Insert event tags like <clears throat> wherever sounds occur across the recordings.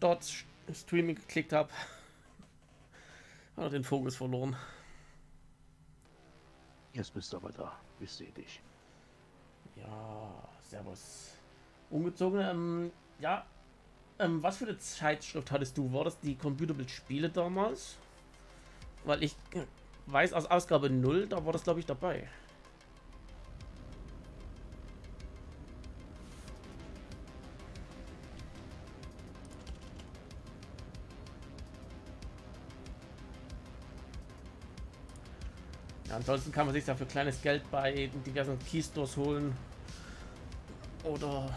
Start Streaming geklickt habe, <laughs> hat er den Fokus verloren. Jetzt bist du aber da. Ich sehe dich. Ja, servus. Ungezogen, ähm, ja, ähm, was für eine Zeitschrift hattest du? War das die Computerbild Spiele damals? Weil ich äh, weiß, aus Ausgabe 0, da war das glaube ich dabei. Ansonsten kann man sich ja für kleines Geld bei diversen Keystores holen. Oder.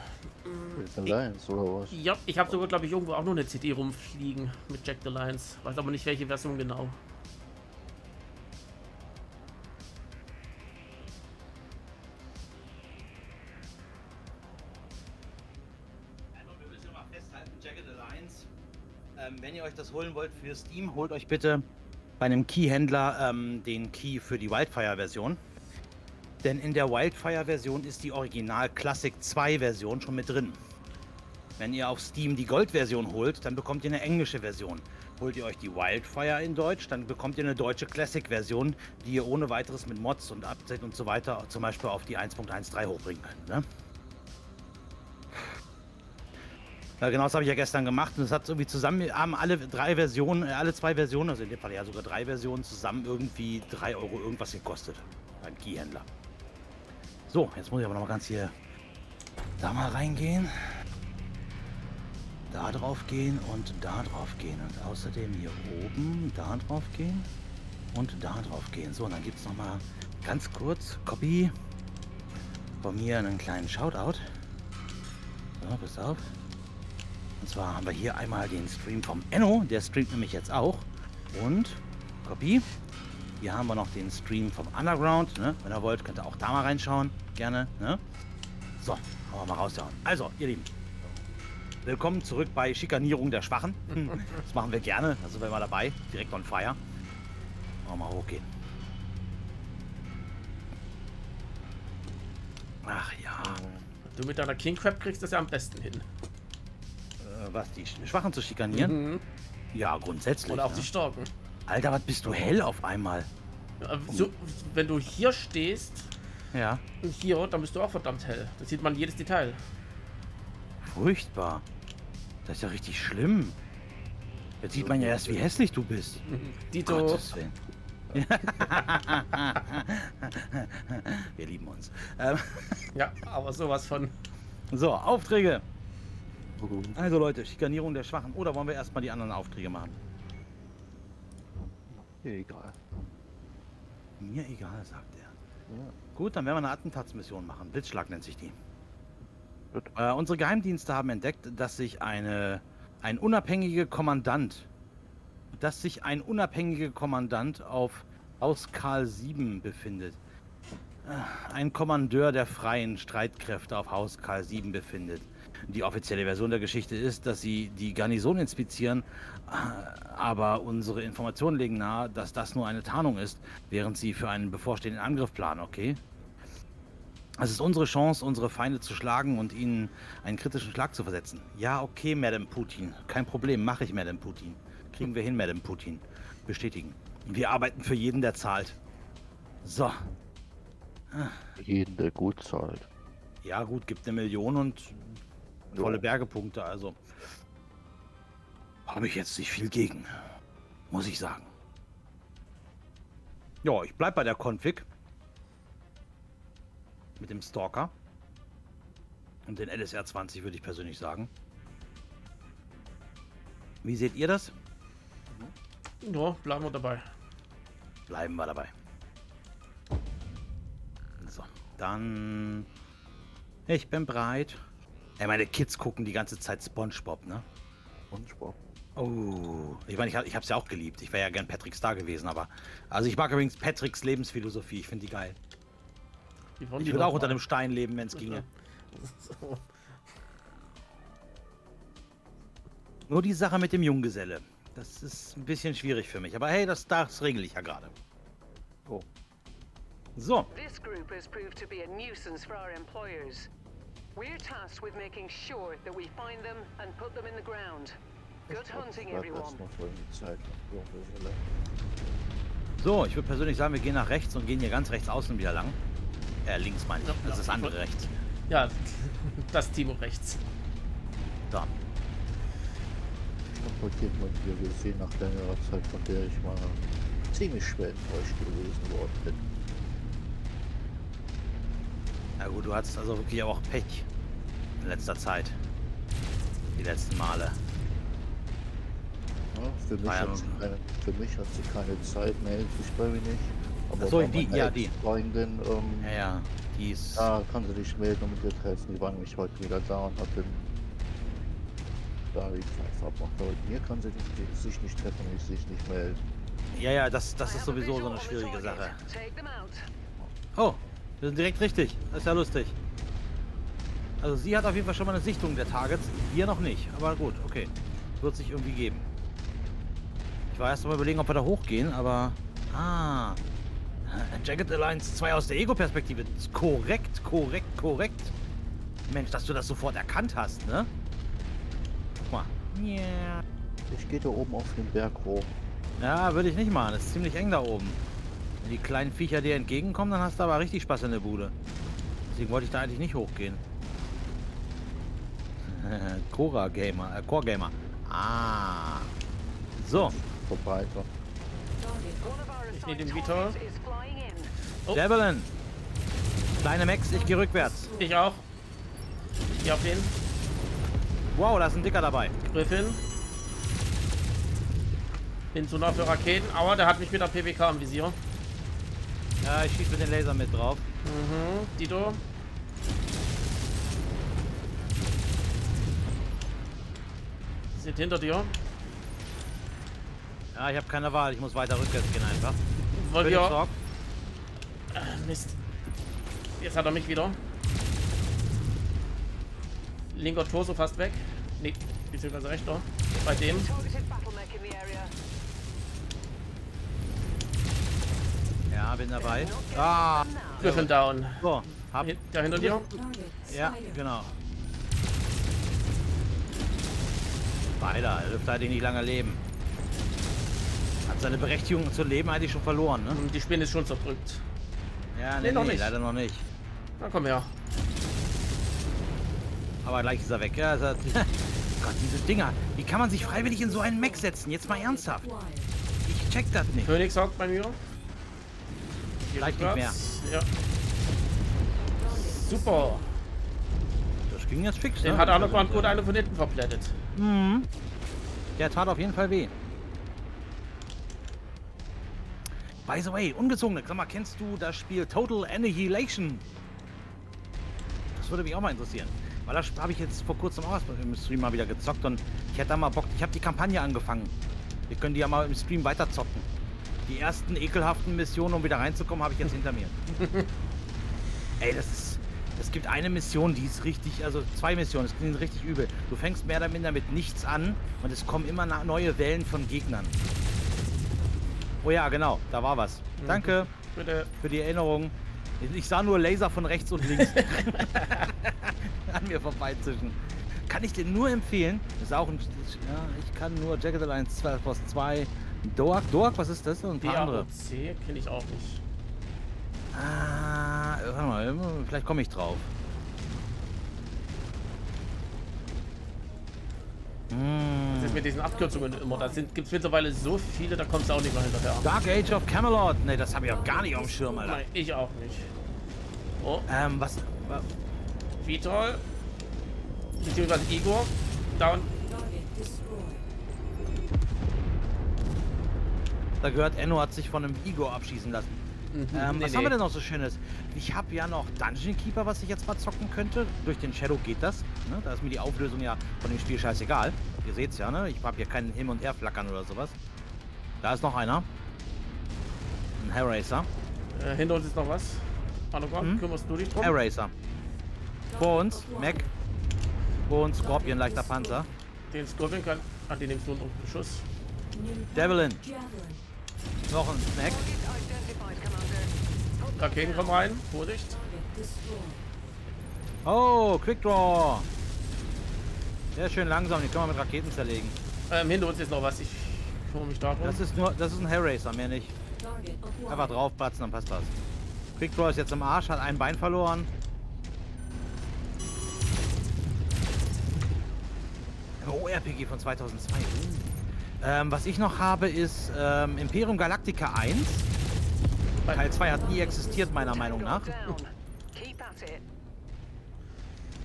Jack the Lions oder was? Ja, ich habe sogar, glaube ich, irgendwo auch noch eine CD rumfliegen mit Jack the Lions. Weiß aber nicht, welche Version genau. wir müssen mal festhalten, Jagged Alliance. Ähm, wenn ihr euch das holen wollt für Steam, holt euch bitte bei einem Key-Händler ähm, den Key für die Wildfire-Version. Denn in der Wildfire-Version ist die Original Classic 2-Version schon mit drin. Wenn ihr auf Steam die Gold-Version holt, dann bekommt ihr eine englische Version. Holt ihr euch die Wildfire in Deutsch, dann bekommt ihr eine deutsche Classic-Version, die ihr ohne weiteres mit Mods und Update und so weiter zum Beispiel auf die 1.13 hochbringen könnt. Ne? Ja, genau das habe ich ja gestern gemacht und es hat irgendwie zusammen, haben alle drei Versionen, äh, alle zwei Versionen, also in dem Fall ja sogar drei Versionen zusammen irgendwie 3 Euro irgendwas gekostet. Beim Keyhändler. So, jetzt muss ich aber noch mal ganz hier da mal reingehen. Da drauf gehen und da drauf gehen. Und außerdem hier oben da drauf gehen und da drauf gehen. So, und dann gibt es noch mal ganz kurz, Copy, von mir einen kleinen Shoutout. So, pass auf. Und zwar haben wir hier einmal den Stream vom Enno, der streamt nämlich jetzt auch. Und, Copy, hier haben wir noch den Stream vom Underground. Ne? Wenn ihr wollt, könnt ihr auch da mal reinschauen. Gerne. Ne? So, haben wir mal raushauen. Also, ihr Lieben, willkommen zurück bei Schikanierung der Schwachen. Hm, Das machen wir gerne. Da sind wir mal dabei. Direkt on fire. Wir mal hochgehen. Ach ja. Du mit deiner King Crab kriegst das ja am besten hin. Äh, was, die Sch- Schwachen zu schikanieren? Mhm. Ja, grundsätzlich. Oder auch ne? die Starken. Alter, was bist du hell auf einmal? So, wenn du hier stehst, Ja, und hier, dann bist du auch verdammt hell. Da sieht man jedes Detail. furchtbar. Das ist ja richtig schlimm. Jetzt sieht man ja erst, wie hässlich du bist. Dito. <laughs> Wir lieben uns. Ähm, Ja, aber sowas von. so, Aufträge. Also Leute, Schikanierung der Schwachen. Oder wollen wir erstmal die anderen Aufträge machen? Egal. Mir egal, sagt er. Ja. Gut, dann werden wir eine Attentatsmission machen. Blitzschlag nennt sich die. Äh, unsere Geheimdienste haben entdeckt, dass sich eine, ein unabhängiger Kommandant, dass sich ein unabhängiger Kommandant auf Haus Karl 7 befindet. Äh, Ein Kommandeur der freien Streitkräfte auf Haus Karl 7 befindet. Die offizielle Version der Geschichte ist, dass sie die Garnison inspizieren, aber unsere Informationen legen nahe, dass das nur eine Tarnung ist, während sie für einen bevorstehenden Angriff planen, okay? Es ist unsere Chance, unsere Feinde zu schlagen und ihnen einen kritischen Schlag zu versetzen. Ja, okay, Madame Putin. Kein Problem, mache ich, Madame Putin. Kriegen wir hin, Madame Putin. Bestätigen. Wir arbeiten für jeden, der zahlt. So. Jeden, der gut zahlt. Ja, gut, gibt eine Million und volle. Bergepunkte, also. Habe ich jetzt nicht viel gegen. Muss ich sagen. Ja, ich bleib bei der Config. Mit dem Stalker. Und den LSR 20 würde ich persönlich sagen. Wie seht ihr das? Ja, bleiben wir dabei. Bleiben wir dabei. So, dann. Ich bin bereit. Ey, meine Kids gucken die ganze Zeit SpongeBob, ne? SpongeBob. Oh, ich meine, ich, hab- ich habe es ja auch geliebt. Ich wäre ja gern Patrick Star gewesen, aber. Also, ich mag übrigens Patricks Lebensphilosophie. Ich finde die geil. Wollen Ich die würde auch unter einem Stein leben, wenn es ginge. So. <laughs> Nur die Sache mit dem Junggeselle. Das ist ein bisschen schwierig für mich. Aber hey, das, das regel ich ja gerade. Oh. So, This group has proved to be a nuisance for our employers. We're tasked with making sure that we find them and put them in the ground. Good hunting, everyone. so ich würde persönlich sagen, wir gehen nach rechts und gehen hier ganz rechts außen wieder lang. Äh, links meine ich. Ja, Das ist das andere rechts. Ja, <laughs> das Timo rechts. So. transportiert man hier gesehen nach längerer Zeit, von der ich mal ziemlich schwer enttäuscht gewesen worden bin. Na gut, du hattest also wirklich auch Pech in letzter Zeit. Die letzten Male. Ja, für, mich Ah ja. hat sie keine, für mich hat sie keine Zeit, meldet sich bei mir nicht. Aber Ach so, bei die, ja, die. Freundin, ähm, Ja, ja. Die ist. da kann sie sich melden und mit ihr treffen. Die war nämlich heute wieder da und hat den da die Pfeife abmacht. Aber mit mir kann sie nicht, sich nicht treffen und ich sich nicht melden. Ja, ja, das, das ist sowieso so eine schwierige. Sache. Oh, wir sind direkt richtig. Das ist ja lustig. Also sie hat auf jeden Fall schon mal eine Sichtung der Targets. Wir noch nicht. Aber gut, okay. Wird sich irgendwie geben. Ich war erst mal überlegen, ob wir da hochgehen, aber... Ah. Jagged Alliance 2 aus der Ego-Perspektive. Korrekt, korrekt, korrekt. Mensch, dass du das sofort erkannt hast, ne? Guck mal. Ja. Ich gehe da oben auf den Berg hoch. Ja, würde ich nicht machen. Es ist ziemlich eng da oben. Wenn die kleinen Viecher dir entgegenkommen, dann hast du aber richtig Spaß in der Bude. Deswegen wollte ich da eigentlich nicht hochgehen. <laughs> Cora Gamer, äh, Core Gamer. Ah. So, Vorbei. Our Ich nehme den Vitor. Oh. Javelin. Kleine Max, ich gehe rückwärts. Ich auch. Ich auf den. Wow, da ist ein Dicker dabei. Griffin. Bin zu nah für Raketen. Aua, der hat mich mit der PWK im Visier. Ja, ich schieße mit den Laser mit drauf. Mhm. Dito. Sind hinter dir. Ja, ich habe keine Wahl. Ich muss weiter rückwärts gehen einfach. Wollt ihr... Äh, Mist. Jetzt hat er mich wieder. Linker Torso fast weg. Nee, beziehungsweise rechter. Bei dem. Targeted battlemech in the area. Ja, bin dabei. Ah. Griffin down. so. Hab, Der hinter dir. ja, genau. Beider, er dürfte eigentlich nicht lange leben. Hat seine Berechtigung zu leben eigentlich schon verloren, ne? Und Die Spinne ist schon zerdrückt. Ja, Nee, noch nicht. leider noch nicht. Na komm her. Aber gleich ist er weg. Ja, er <laughs> Gott, diese Dinger. Wie kann man sich freiwillig in so einen Mac setzen? Jetzt mal ernsthaft. Ich check das nicht. Phoenix hockt bei mir. Gleich nicht mehr. Ja. Super. Das ging jetzt fix, Den ne? hat Underground gut eine von hinten verplättet. Mhm. Der tat auf jeden Fall weh. By the way, ungezogene, sag mal, kennst du das Spiel Total Annihilation? Das würde mich auch mal interessieren. Weil das habe ich jetzt vor kurzem auch erst im Stream mal wieder gezockt und ich hätte da mal Bock. Ich habe die Kampagne angefangen. Wir können die ja mal im Stream weiter zocken. Die ersten ekelhaften Missionen, um wieder reinzukommen, habe ich jetzt hinter mir. <laughs> Ey, das ist. Es gibt eine Mission, die ist richtig, also zwei Missionen, es sind richtig übel. Du fängst mehr oder minder mit nichts an und es kommen immer neue Wellen von Gegnern. Oh ja, genau, da war was. Danke Bitte. für die Erinnerung. Ich sah nur Laser von rechts und links <laughs> <laughs> an mir vorbeizischen. Kann ich dir nur empfehlen. Das ist auch ein. Ja, ich kann nur Jagged Alliance 2 Force 2. Doak, Doak, was ist das? Und ein paar andere. DAOC kenne ich auch nicht. Ah, warte mal, vielleicht komme ich drauf. Das ist mit diesen Abkürzungen immer. Da gibt es mittlerweile so viele, da kommst du auch nicht mehr hinterher. Dark Age of Camelot. Ne, das habe ich auch gar nicht auf dem Schirm, Alter. Nein, ich auch nicht. Oh, Ähm, was? wa- Vitor. Beziehungsweise Igor. Down. Da gehört, Enno hat sich von einem Igor abschießen lassen. Mhm, Ähm, nee, was nee. haben wir denn noch so Schönes? Ich habe ja noch Dungeon Keeper, was ich jetzt mal zocken könnte. Durch den Shadow geht das. Ne? Da ist mir die Auflösung ja von dem Spiel scheißegal. Ihr seht's ja, ne? Ich habe hier keinen Hin- und Her-Flackern oder sowas. Da ist noch einer. Ein Hellraiser. Äh, hinter uns ist noch was. Underground, Mhm. kümmerst du dich drum? Hellraiser. Vor uns, Mac. Vor uns, Scorpion, leichter Panzer. Den Scorpion kann. Ah, den nimmst du unter Beschuss. Devlin. Noch ein Commander. Raketen kommen rein. Vorsicht. Oh, Quick Draw. Sehr schön langsam, die können wir mit Raketen zerlegen. Ähm, hinter uns ist noch was. Ich kümmere mich darum. Das ist nur, das ist ein Hellraiser, mehr nicht. Einfach draufplatzen, dann passt das. Quickdraw ist jetzt im Arsch, hat ein Bein verloren. Oh, RPG von 2002. Uh. Ähm, was ich noch habe ist ähm, Imperium Galactica 1. Teil 2 hat nie existiert, meiner Meinung nach.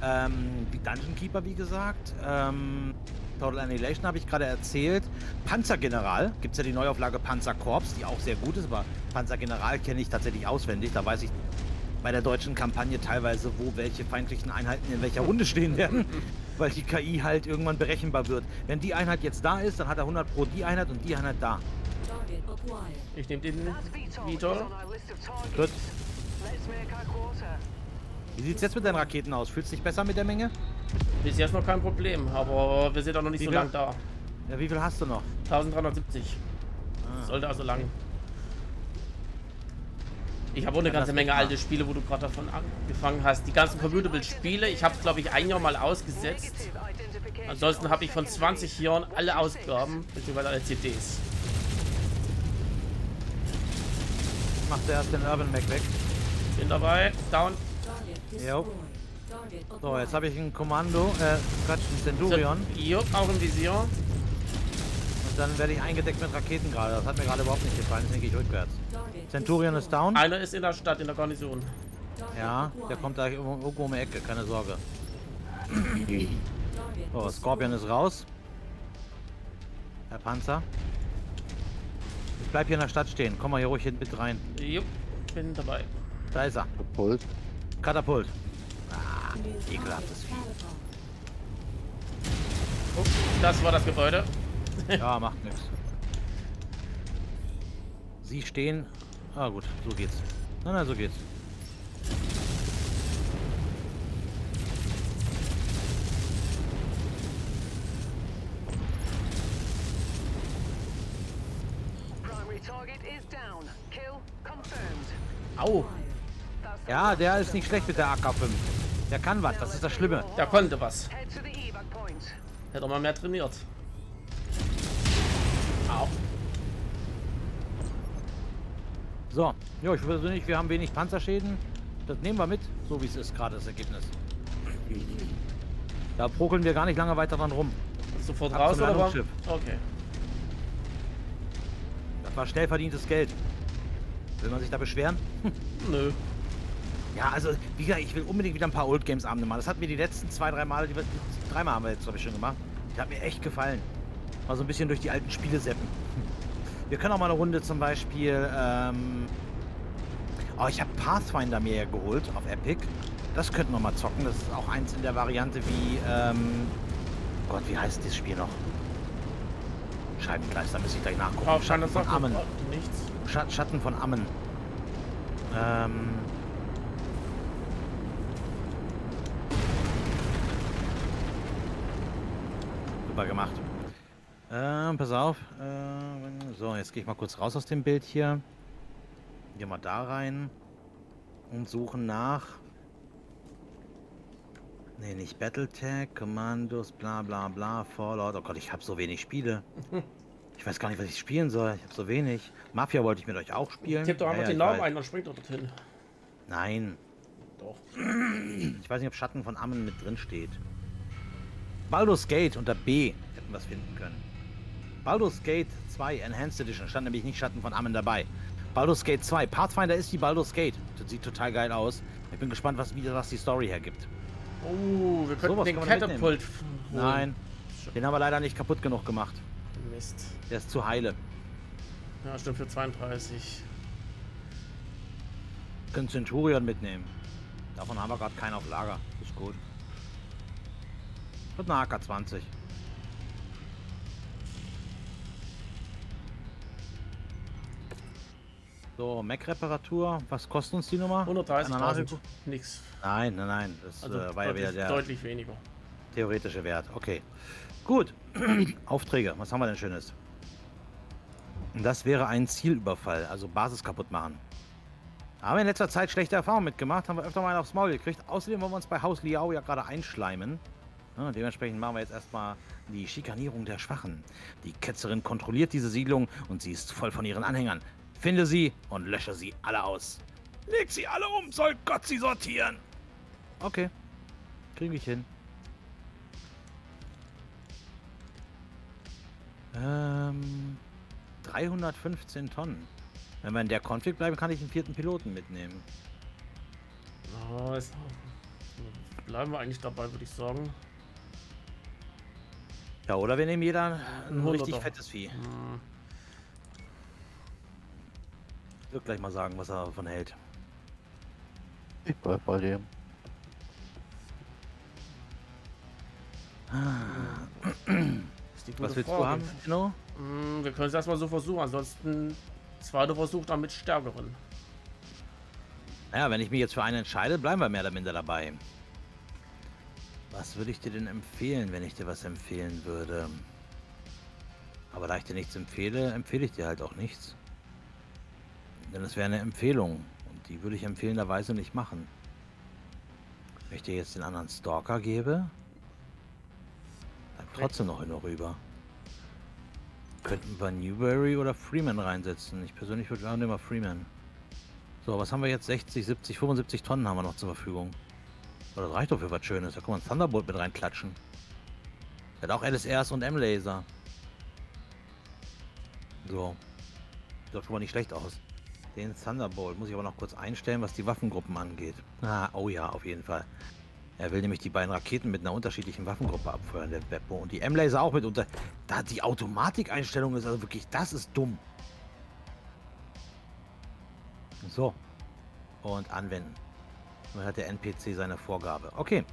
Ähm, die Dungeon Keeper, wie gesagt. Ähm, Total Annihilation habe ich gerade erzählt. Panzergeneral. Gibt es ja die Neuauflage Panzerkorps, die auch sehr gut ist, aber Panzergeneral kenne ich tatsächlich auswendig. Da weiß ich bei der deutschen Kampagne teilweise, wo welche feindlichen Einheiten in welcher Runde stehen werden, <laughs> weil die KI halt irgendwann berechenbar wird. Wenn die Einheit jetzt da ist, dann hat er 100 pro die Einheit und die Einheit da. Ich nehme den Vitor. Gut. Wie sieht's jetzt mit deinen Raketen aus? Fühlst du dich besser mit der Menge? Bis jetzt noch kein Problem, aber wir sind auch noch nicht Wie so viel- lang da. Ja, wie viel hast du noch? 1370. Ah. Sollte also lang. Ich habe auch eine ganze Menge alte Spiele, wo du gerade davon angefangen hast. Die ganzen Computable-Spiele, ich habe es glaube ich ein Jahr mal ausgesetzt. Ansonsten habe ich von of 20 Jahren alle Ausgaben, beziehungsweise alle CDs. Mach zuerst den Urban Mac weg. Bin dabei, down. Jo. So, jetzt habe ich ein Kommando, äh, Quatsch, ein Centurion. Jo, auch im Visier. Dann werde ich eingedeckt mit Raketen gerade. Das hat mir gerade überhaupt nicht gefallen, deswegen gehe ich rückwärts. Centurion ist down. Einer ist in der Stadt, in der Garnison. Ja, der kommt da irgendwo irgendwo um die Ecke, keine Sorge. So, Scorpion ist raus. Herr Panzer. Ich bleib hier in der Stadt stehen. Komm mal hier ruhig mit rein. Jo, bin dabei. Da ist er. Pult. Katapult. Ah, ekelhaftes Vieh. Oh, das war das Gebäude. <laughs> Ja, macht nichts. Sie stehen. Ah gut, so geht's. Nein, nein, so geht's. Primary target is down. Kill confirmed. Au, Ja, der ist nicht schlecht mit der AK-5. Der kann was, das ist das Schlimme. der konnte was. Hätte mal mehr trainiert. Au. So, ja, ich persönlich, wir haben wenig Panzerschäden. Das nehmen wir mit, so wie es ist gerade das Ergebnis. Da prokeln wir gar nicht lange weiter dran rum. Sofort Ab raus oder? Landungsschiff. Okay. Das war schnell verdientes Geld. Will man sich da beschweren? Nö. Ja, also, wie gesagt, ich will unbedingt wieder ein paar Old Games Abende machen. Das hat mir die letzten zwei, drei Male, die, dreimal haben wir jetzt, glaube ich, schon gemacht. Die hat mir echt gefallen. Mal so ein bisschen durch die alten Spiele seppen. Wir können auch mal eine Runde zum Beispiel, ähm, oh, ich habe Pathfinder mir ja geholt auf Epic. Das könnten wir mal zocken. Das ist auch eins in der Variante wie, ähm, Gott, wie heißt das Spiel noch? Scheibengleis, da muss ich gleich nachgucken. Auf Schatten von Ammen. Nichts. Scha- Schatten von Ammen. Ähm. Super gemacht. Ähm, pass auf. Ähm, so, jetzt gehe ich mal kurz raus aus dem Bild hier. Gehen wir da rein. Und suchen nach. Nee, nicht Battletech, Kommandos, bla bla bla, Fallout. Oh Gott, ich habe so wenig Spiele. <laughs> Ich weiß gar nicht, was ich spielen soll. Ich habe so wenig. Mafia wollte ich mit euch auch spielen. Tipp doch einfach ja, den Namen ein, dann springt er dorthin. Nein, Doch. <clears throat> ich weiß nicht, ob Schatten von Ammen mit drin steht. Baldur's Gate unter B hätten wir es finden können. Baldur's Gate 2 Enhanced Edition stand nämlich nicht Schatten von Ammen dabei. Baldur's Gate 2. Pathfinder ist die Baldur's Gate. Das sieht total geil aus. Ich bin gespannt, was wieder was die Story hergibt. Oh, wir könnten Sowas den Catapult. Nein, den haben wir leider nicht kaputt genug gemacht. Mist. Der ist zu heile. Ja, stimmt für 32. Können Centurion mitnehmen. Davon haben wir gerade keinen auf Lager. Ist gut. Und eine AK-20. So, Mac-Reparatur. Was kostet uns die Nummer? Einer 130.000. nachgeguckt? Nix. Nein, nein, nein. Das Also äh, war ja wieder deutlich, der deutlich weniger. theoretische Wert. Okay. Gut. <clears throat> Aufträge. Was haben wir denn Schönes? Das wäre ein Zielüberfall, also Basis kaputt machen. Haben wir in letzter Zeit schlechte Erfahrungen mitgemacht, haben wir öfter mal aufs Maul gekriegt. Außerdem wollen wir uns bei Haus Liao ja gerade einschleimen. Ja, dementsprechend machen wir jetzt erstmal die Schikanierung der Schwachen. Die Ketzerin kontrolliert diese Siedlung und sie ist voll von ihren Anhängern. Finde sie und lösche sie alle aus. Leg sie alle um, soll Gott sie sortieren. Okay. Kriege ich hin. Ähm, 315 Tonnen. Wenn wir in der Config bleiben, kann ich einen vierten Piloten mitnehmen. Oh, ist, bleiben wir eigentlich dabei, würde ich sagen. Ja, oder wir nehmen jeder ein Ein richtig fettes Vieh. Hm, Ich würde gleich mal sagen, was er davon hält. Ich bleib bei dem. Was willst Frage. du haben, Genau. Wir können es erstmal so versuchen, ansonsten zweiter Versuch dann mit stärkeren. Naja, wenn ich mich jetzt für einen entscheide, bleiben wir mehr oder minder dabei. Was würde ich dir denn empfehlen, wenn ich dir was empfehlen würde? Aber da ich dir nichts empfehle, empfehle ich dir halt auch nichts. Denn es wäre eine Empfehlung. Und die würde ich empfehlenderweise nicht machen. Wenn ich dir jetzt den anderen Stalker gebe, bleibt trotzdem noch einer rüber. Könnten wir Newberry oder Freeman reinsetzen. Ich persönlich würde sagen, immer Freeman. So, was haben wir jetzt? 60, 70, 75 Tonnen haben wir noch zur Verfügung. Aber das reicht doch für was Schönes. Da kann man Thunderbolt mit reinklatschen. Der hat auch LSRs und M-Laser. So. Sieht doch schon mal nicht schlecht aus. Den Thunderbolt muss ich aber noch kurz einstellen, was die Waffengruppen angeht. Ah, oh ja, auf jeden Fall. Er will nämlich die beiden Raketen mit einer unterschiedlichen Waffengruppe abfeuern, der Beppo. Und die M-Laser auch mit unter... Da die Automatikeinstellung ist also wirklich... Das ist dumm. So. Und anwenden. Dann hat der NPC seine Vorgabe. Okay.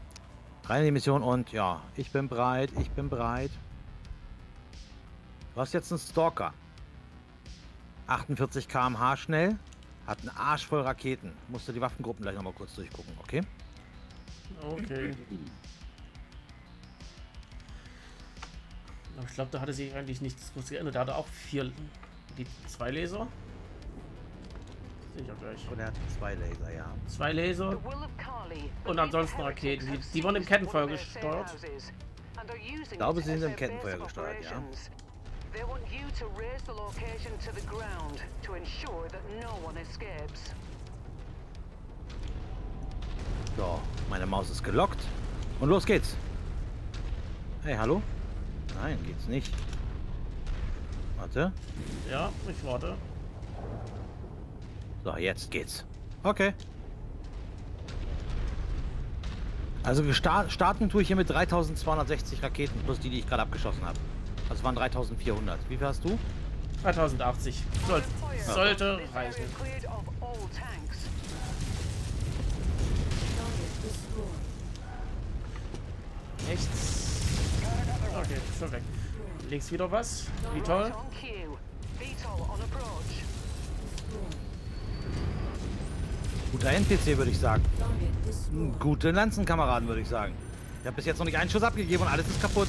Rein in die Mission und ja, ich bin bereit, ich bin bereit. Du hast jetzt einen Stalker. 48 km/h schnell. Hat einen Arsch voll Raketen. Musst du die Waffengruppen gleich nochmal kurz durchgucken, okay? Okay. Aber ich glaube, da hatte sich eigentlich nichts groß geändert. Da hatte auch vier, die zwei Laser. Sehe ich ja gleich. Und er hat zwei Laser, ja. Zwei Laser. Und ansonsten Raketen. Die- die wurden im Kettenfeuer gesteuert. Ich glaube, sie sind im Kettenfeuer gesteuert, ja. They want you to raise the location to the ground to ensure that no one escapes. So, meine Maus ist gelockt. Und los geht's. Hey, hallo? Nein, geht's nicht. Warte. Ja, ich warte. So, jetzt geht's. Okay. Also gesta- starten tue ich hier mit 3260 Raketen plus die, die ich gerade abgeschossen habe. Das waren 3400. Wie viel hast du? 3080. Soll, sollte reichen. Nichts. Okay, schon weg. Links wieder was. Wie toll. Guter NPC, würde ich sagen. Hm, Gute Lanzenkameraden, würde ich sagen. Ich habe bis jetzt noch nicht einen Schuss abgegeben und alles ist kaputt.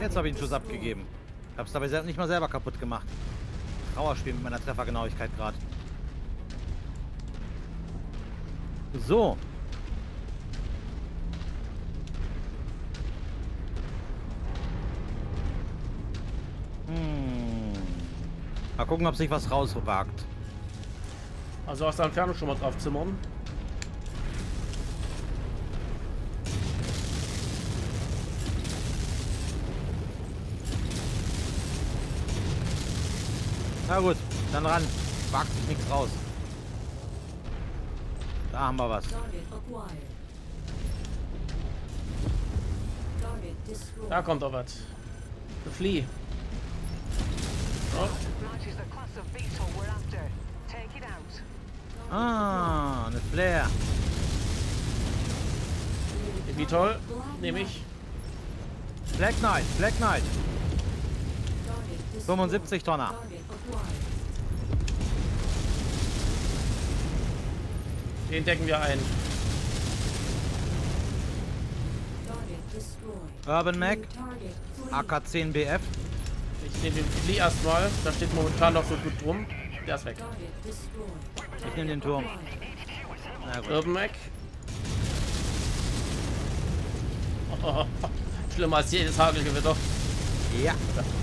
Jetzt habe ich einen Schuss abgegeben. Habe es dabei nicht mal selber kaputt gemacht. Trauerspiel mit meiner Treffergenauigkeit gerade. So. Hm. Mal gucken, ob sich was rauswagt. Also aus der Entfernung schon mal drauf zimmern. Na gut, dann ran. Wagt sich nichts raus. Da haben wir was. Da kommt doch was. Oh, the it out. Ah, eine Flare. wie toll. Nehme ich. Black Knight, Black Knight. 75 Tonner. Den decken wir ein. Urban Mac, AK-10BF. Ich nehme den Flieh erstmal. Da steht momentan noch so gut drum. Der ist weg. Ich nehme den Turm. Urban Mac. Oh, <laughs> schlimmer als jedes Hagelgewitter. Ja. <laughs>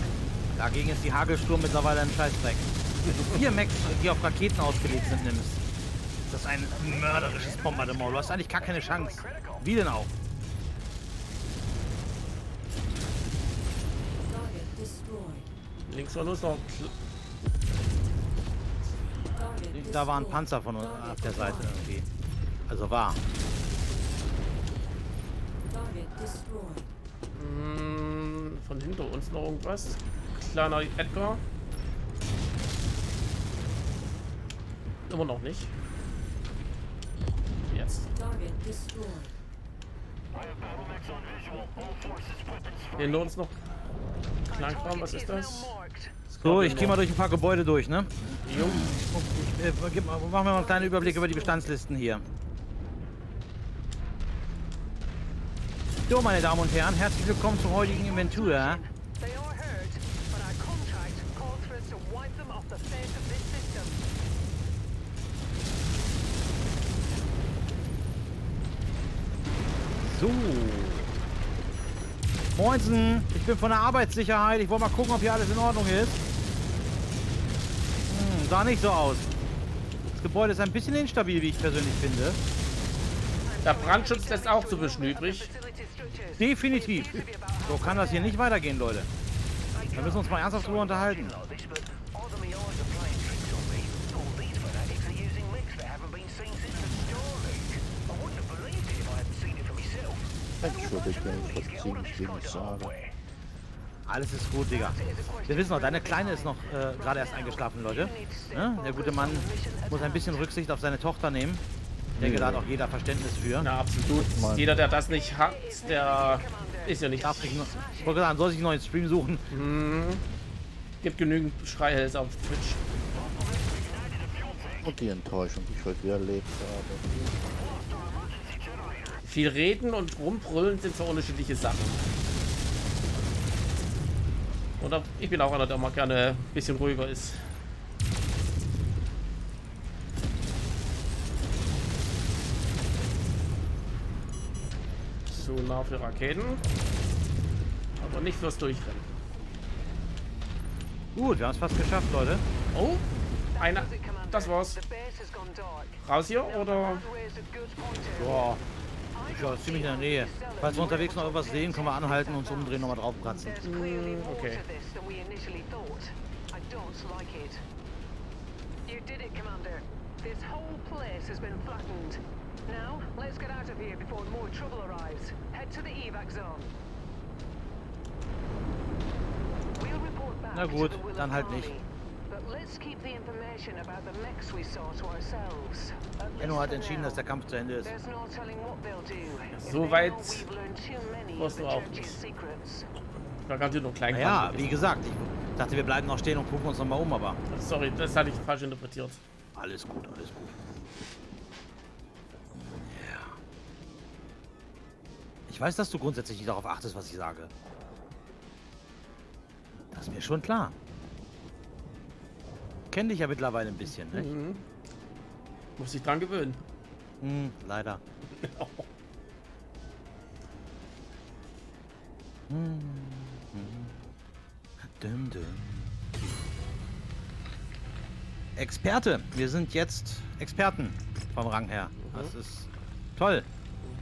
Dagegen ist die Hagelsturm mittlerweile ein Scheißdreck. Wenn du vier Mechs, die auf Raketen ausgelegt sind, nimmst, ist das ein mörderisches Bombardement. Du hast eigentlich gar keine Chance. Wie denn auch? Links war nur noch Da war ein. Panzer von uns auf der Seite irgendwie. Also war. Mm, von hinter uns noch irgendwas. Kleiner Edgar. Immer noch nicht. Jetzt. Destroyed. Hinter uns noch. Kleinkram, was ist das? So, ich gehe mal durch ein paar Gebäude durch, ne? Jo. Ich, äh, gib, mal- machen wir mal einen kleinen Überblick über die Bestandslisten hier. So, meine Damen und Herren, herzlich willkommen zur heutigen Inventur. So. Moinsen, ich bin von der Arbeitssicherheit. Ich wollte mal gucken, ob hier alles in Ordnung ist. Hm, sah nicht so aus. Das Gebäude ist ein bisschen instabil, wie ich persönlich finde. Der Brandschutz lässt auch zu wünschen übrig. Definitiv. So kann das hier nicht weitergehen, Leute. Wir müssen uns mal ernsthaft drüber unterhalten. Entschuldigt, wenn ich was ziemlich wenig sage. Alles ist gut, Digga. Wir wissen noch, deine Kleine ist noch äh, gerade erst eingeschlafen, Leute. Ne? Der gute Mann muss ein bisschen Rücksicht auf seine Tochter nehmen. Ich denke, da hat auch jeder Verständnis für. Na, absolut. Jeder, der das nicht hat, der ist ja nicht. Darf sich noch, ich wollte sagen, soll sich einen neuen Stream suchen. Gibt genügend Schreihälse auf Twitch. Und die Enttäuschung, die ich heute erlebt habe. Viel reden und rumbrüllen sind zwar unterschiedliche Sachen. Oder ich bin auch einer, der mal gerne ein bisschen ruhiger ist. So nah für Raketen. Aber nicht fürs Durchrennen. Gut, wir haben es fast geschafft, Leute. Oh, einer. Das war's. Raus hier oder? Boah, ich war ziemlich in der Nähe. Falls wir unterwegs noch irgendwas sehen, können wir anhalten, uns umdrehen, nochmal draufkratzen. More okay. You did it, Commander. This whole place has been flattened. Now, let's get out of here before more trouble arrives. Head to the evac zone. Na gut, dann halt nicht. Enno hat entschieden, dass der Kampf zu Ende ist. There's no telling what they'll do. If so they weit know we've learned too many warst of du auch nicht. Da garantiert nur klein. Naja, wie gesagt, ich dachte, wir bleiben noch stehen und gucken uns nochmal um, aber Sorry, das hatte ich falsch interpretiert. alles gut, alles gut. Ja. Ich weiß, dass du grundsätzlich nicht darauf achtest, was ich sage. Das ist mir schon klar. Kenn dich ja mittlerweile ein bisschen, ne? Mhm. Muss sich dran gewöhnen. Hm, leider. <laughs> Hm, hm. Dum, dum. Experte. Wir sind jetzt Experten vom Rang her. Das ist toll.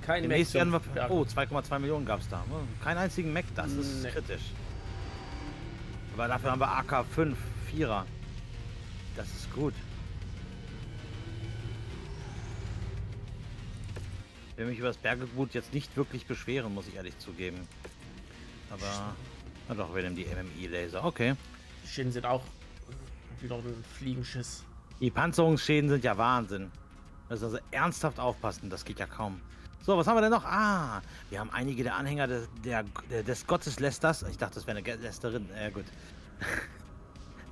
Kein Demnächst werden wir... Oh, 2,2 Millionen gab es da. Keinen einzigen Mac. Das ist Nee. kritisch. Aber dafür haben wir AK-5, 4er. Das ist gut. Ich will mich über das Bergegut jetzt nicht wirklich beschweren, muss ich ehrlich zugeben. Aber... Na doch, wir nehmen die MMI-Laser. Okay. Die Schäden sind auch wieder ein Fliegenschiss. Die Panzerungsschäden sind ja Wahnsinn. Das also ernsthaft aufpassen, das geht ja kaum. So, was haben wir denn noch? Ah, wir haben einige der Anhänger des, der, des Gottes Lästers. Ich dachte, das wäre eine Lästerin. Ja, gut.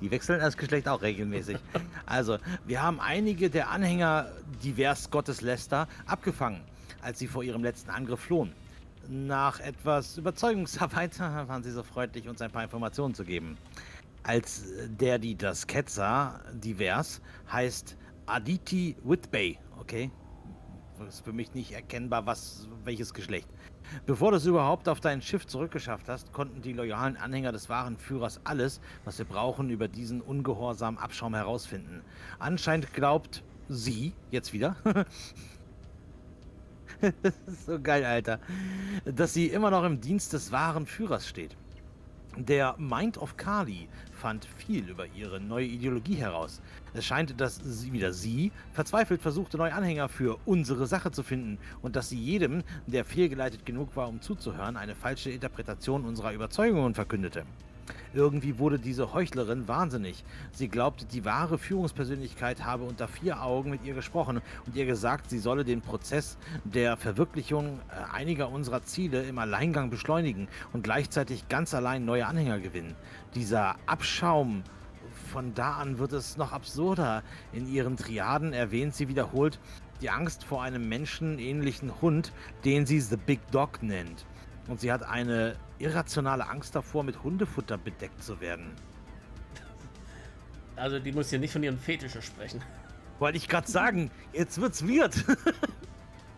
Die wechseln das Geschlecht auch regelmäßig. Also, wir haben einige der Anhänger divers Gottes Läster abgefangen, als sie vor ihrem letzten Angriff flohen. Nach etwas Überzeugungsarbeit <laughs> waren sie so freundlich, uns ein paar Informationen zu geben. Als der, die das Ketzer divers heißt Aditi Whitbay, okay? ist für mich nicht erkennbar, was welches Geschlecht. Bevor du es überhaupt auf dein Schiff zurückgeschafft hast, konnten die loyalen Anhänger des wahren Führers alles, was wir brauchen, über diesen ungehorsamen Abschaum herausfinden. Anscheinend glaubt sie, jetzt wieder, <laughs> so geil, Alter, dass sie immer noch im Dienst des wahren Führers steht. Der Mind of Kali fand viel über ihre neue Ideologie heraus. Es scheint, dass sie wieder sie verzweifelt versuchte, neue Anhänger für unsere Sache zu finden und dass sie jedem, der fehlgeleitet genug war, um zuzuhören, eine falsche Interpretation unserer Überzeugungen verkündete. Irgendwie wurde diese Heuchlerin wahnsinnig. Sie glaubte, die wahre Führungspersönlichkeit habe unter vier Augen mit ihr gesprochen und ihr gesagt, sie solle den Prozess der Verwirklichung äh, einiger unserer Ziele im Alleingang beschleunigen und gleichzeitig ganz allein neue Anhänger gewinnen. Dieser Abschaum von da an wird es noch absurder. In ihren Triaden erwähnt sie wiederholt die Angst vor einem menschenähnlichen Hund, den sie The Big Dog nennt. Und sie hat eine irrationale Angst davor, mit Hundefutter bedeckt zu werden. Also die muss hier nicht von ihren Fetische sprechen. Wollte ich gerade sagen, jetzt wird's weird. <laughs>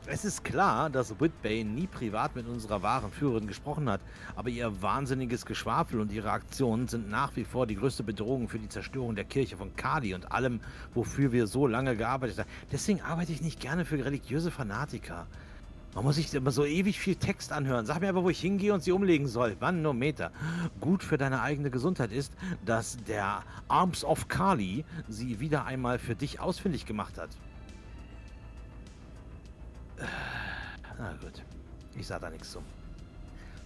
es ist klar, dass Whitbane nie privat mit unserer wahren Führerin gesprochen hat, aber ihr wahnsinniges Geschwafel und ihre Aktionen sind nach wie vor die größte Bedrohung für die Zerstörung der Kirche von Kali und allem, wofür wir so lange gearbeitet haben. Deswegen arbeite ich nicht gerne für religiöse Fanatiker. Man muss sich immer so ewig viel Text anhören. Sag mir einfach, wo ich hingehe und sie umlegen soll. Manometer. Gut für deine eigene Gesundheit ist, dass der Arms of Kali sie wieder einmal für dich ausfindig gemacht hat. Na gut. Ich sah da nichts zu.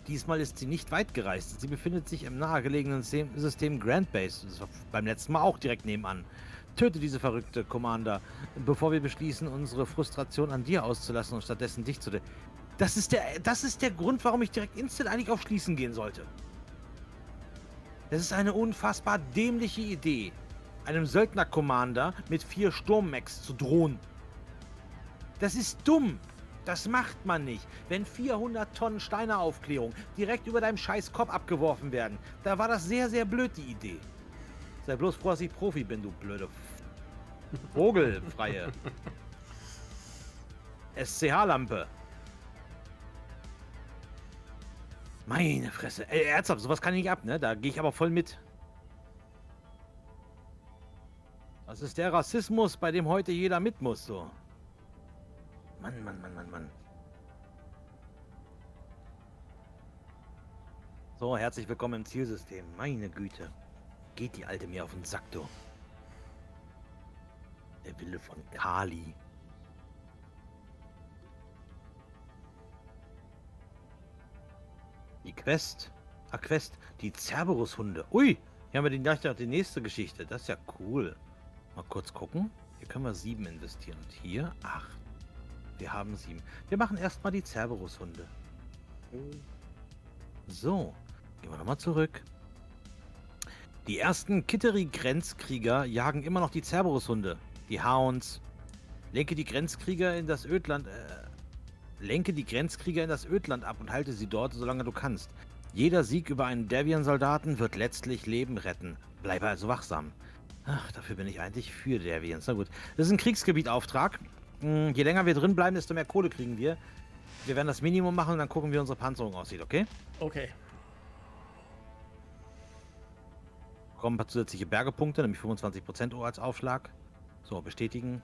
Diesmal ist sie nicht weit gereist. Sie befindet sich im nahegelegenen System- Grand Base. Das war beim letzten Mal auch direkt nebenan. Töte diese verrückte Commander, bevor wir beschließen, unsere Frustration an dir auszulassen und stattdessen dich zu. Das ist der, das ist der Grund, warum ich direkt instant eigentlich auf Schließen gehen sollte. Das ist eine unfassbar dämliche Idee, einem Söldner-Commander mit vier Sturmmechs zu drohen. Das ist dumm. Das macht man nicht. Wenn 400 Tonnen Steineraufklärung direkt über deinem scheiß Kopf abgeworfen werden, da war das sehr, sehr blöd, die Idee. Sei bloß froh, dass ich Profi bin, du blöde Vogelfreie. <laughs> SCH-Lampe. Meine Fresse. Ey, ernsthaft, sowas kann ich nicht ab, ne? Da gehe ich aber voll mit. Das ist der Rassismus, bei dem heute jeder mit muss, so. Mann, Mann, Mann, Mann, Mann. So, herzlich willkommen im Zielsystem. Meine Güte. Geht die Alte mir auf den Sack, du. Der Wille von Kali. Die Quest. Ah, Quest. Die Cerberus-Hunde. Ui, hier haben wir die, gleich noch die nächste Geschichte. Das ist ja cool. Mal kurz gucken. Hier können wir sieben investieren. Und hier acht. Wir haben sieben. Wir machen erstmal die Cerberus-Hunde. So, gehen wir nochmal zurück. Die ersten Kitteri-Grenzkrieger jagen immer noch die Cerberus-Hunde. Die Hounds. Lenke die Grenzkrieger in das Ödland. Äh, lenke die Grenzkrieger in das Ödland ab und halte sie dort, solange du kannst. Jeder Sieg über einen Devian-Soldaten wird letztlich Leben retten. Bleibe also wachsam. Ach, dafür bin ich eigentlich für Deviants. Na gut. Das ist ein Kriegsgebietauftrag. Hm, Je länger wir drin bleiben, desto mehr Kohle kriegen wir. Wir werden das Minimum machen und dann gucken, wie unsere Panzerung aussieht, okay? Okay. Kommen ein paar zusätzliche Bergepunkte, nämlich 25% Uhr als Aufschlag. So, bestätigen.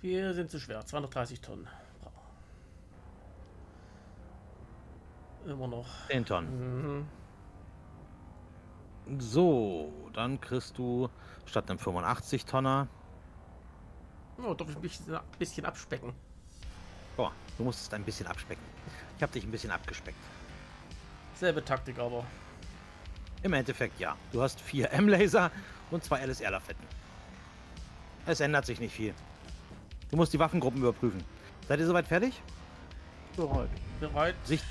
Wir sind zu schwer. 230 Tonnen. Immer noch. 10 Tonnen. Mhm. So, dann kriegst du statt einem 85-Tonner. Oh, darf ich ein bisschen, bisschen abspecken. Boah, du musstest ein bisschen abspecken. Ich habe dich ein bisschen abgespeckt. Selbe Taktik aber. Im Endeffekt ja. Du hast vier <laughs> M-Laser und zwei LSR-Lafetten. Es ändert sich nicht viel. Du musst die Waffengruppen überprüfen. Seid ihr soweit fertig? Bereit. Bereit? Sicht.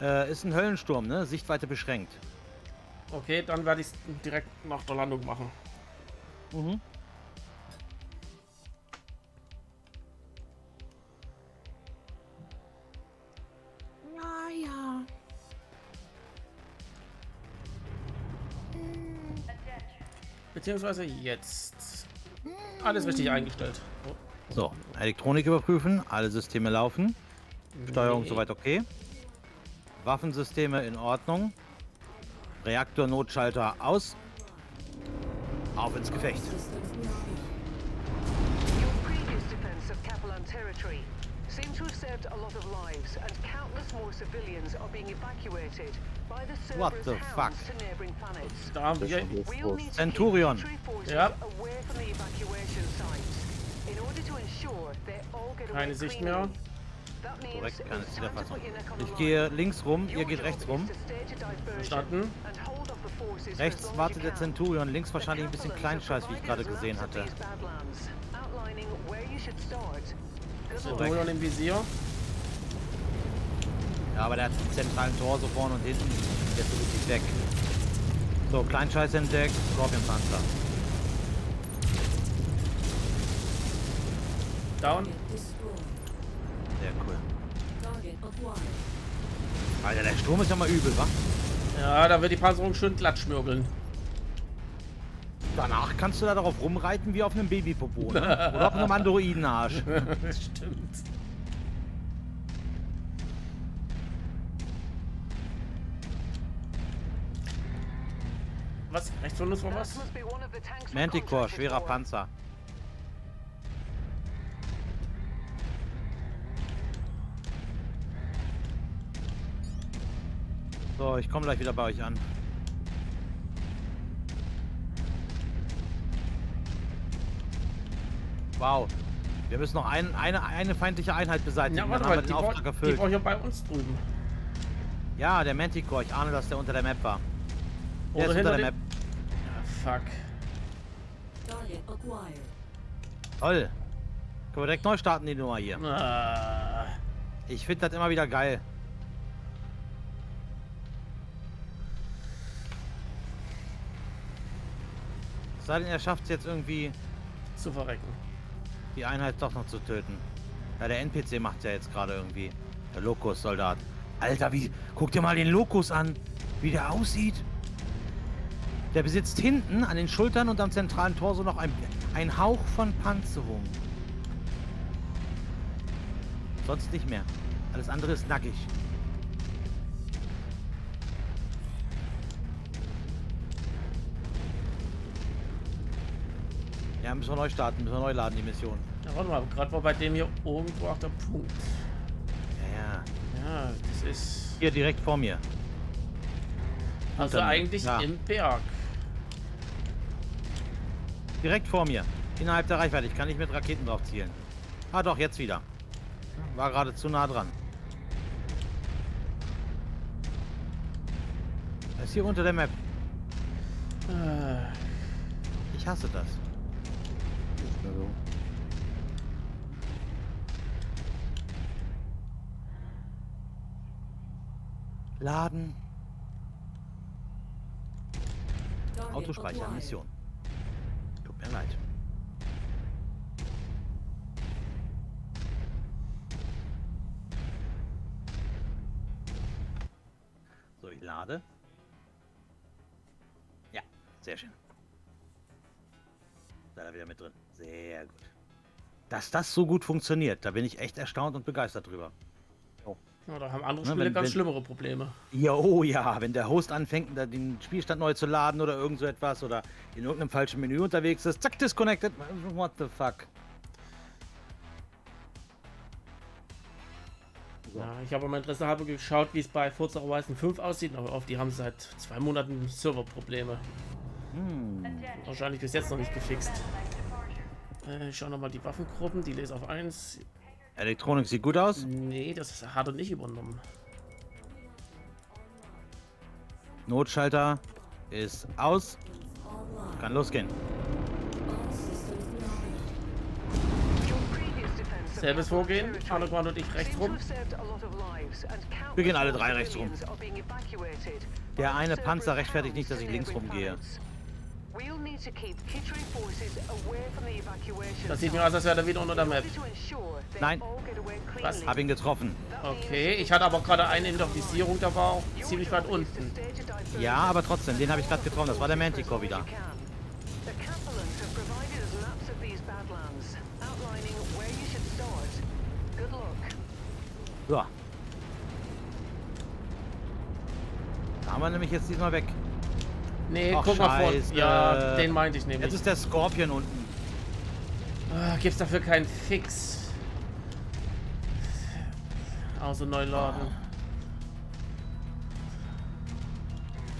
Äh, ist ein Höllensturm, ne? Sichtweite beschränkt. Okay, dann werde ich es direkt nach der Landung machen. Mhm. Beziehungsweise jetzt. Alles richtig eingestellt. Oh, So, Elektronik überprüfen, alle Systeme laufen. Steuerung nee. soweit okay. Waffensysteme in Ordnung. Reaktornotschalter aus. Auf ins Gefecht. What the fuck? Da haben Das wir. Centurion. Ja. away from the evacuation sites in order to ensure they all get Keine Sicht mehr. It's keine the Ich gehe links rum, ihr geht rechts rum. Verstanden. Rechts wartet der. Centurion, links wahrscheinlich ein bisschen Kleinscheiß, wie ich gerade gesehen hatte. Centurion im Visier. Ja, aber der hat den zentralen Tor so vorne und hinten. Der ist so wie weg. So, Kleinscheiß entdeckt, Scorpion-Panzer. Down. Alter, der Sturm ist ja mal übel, wa? Ja, da wird die Panzerung schön glatt schmirgeln. Danach kannst du da darauf rumreiten wie auf einem Babypopo, ne? <laughs> Oder auf einem Androidenarsch. <laughs> Stimmt. Was? Rechts von uns war was? Manticore, schwerer. Panzer. So, ich komme gleich wieder bei euch an. Wow. Wir müssen noch ein, eine, eine feindliche Einheit beseitigen. Ja, warte mal, den die, Auftrag brauch, die erfüllt. brauche ich ja bei uns drüben. Ja, der Manticore. Ich ahne, dass der unter der Map war. Der Oder ist hinter unter der. Map. Ja, fuck. Toll. Können wir direkt neu starten, die Nummer hier. Ah, Ich finde das immer wieder geil. Sei denn, er schafft es jetzt irgendwie, zu verrecken. die Einheit doch noch zu töten. Ja, der NPC macht ja jetzt gerade irgendwie. Der Lokus-Soldat. Alter, wie. Guck dir mal den Lokus an. Wie der aussieht. Der besitzt hinten an den Schultern und am zentralen Torso noch ein, ein Hauch von Panzerung. Sonst nicht mehr. Alles andere ist nackig. Ja, müssen wir neu starten, müssen wir neu laden, die Mission. Ja, warte mal, gerade war bei dem hier irgendwo auch der Punkt. Ja, ja. Ja, das ist... Hier direkt vor mir. Also mir. eigentlich Ja. im Berg. Direkt vor mir. Innerhalb der Reichweite. Ich kann nicht mit Raketen drauf zielen. Ah doch, jetzt wieder. War gerade zu nah dran. Er ist hier unter der Map. Äh, Ich hasse das. Mehr so. Laden. Autospeicher. Mission. Tut mir leid. So, ich lade. Ja, sehr schön. Da ist er wieder mit drin. Sehr gut. Dass das so gut funktioniert, da bin ich echt erstaunt und begeistert drüber. ja, da haben andere Na, Spiele wenn- ganz wenn- schlimmere Probleme. Ja, oh ja, wenn der Host anfängt, da den Spielstand neu zu laden oder irgend so etwas oder in irgendeinem falschen Menü unterwegs ist, zack, disconnected. What the fuck? Ja, ich habe mal Interesse halber geschaut, wie es bei Forza Horizon 5 aussieht, aber auf die haben seit zwei Monaten Serverprobleme. Hm. Wahrscheinlich bis jetzt noch nicht gefixt. Äh, ich schau nochmal die Waffengruppen, die lese auf 1. Elektronik sieht gut aus. Nee, das hat er nicht übernommen. Notschalter ist aus. Kann losgehen. Selbes Vorgehen, Underground und ich rechts rum. Wir gehen alle drei rechts rum. Der eine Panzer rechtfertigt nicht, dass ich links rumgehe. Das sieht mir aus, als wäre er wieder unter der Map. Nein. Was? Hab ihn getroffen. Okay, ich hatte aber gerade eine in da war auch ziemlich weit unten. Ja, aber trotzdem, den habe ich gerade getroffen. Das war der Manticore wieder. So. Da haben wir nämlich jetzt diesmal weg. Nee, Ach, guck mal vor. Ja, den meinte ich nämlich. Jetzt ist der Scorpion unten. Ah, gibt's dafür keinen Fix? Außer neu laden.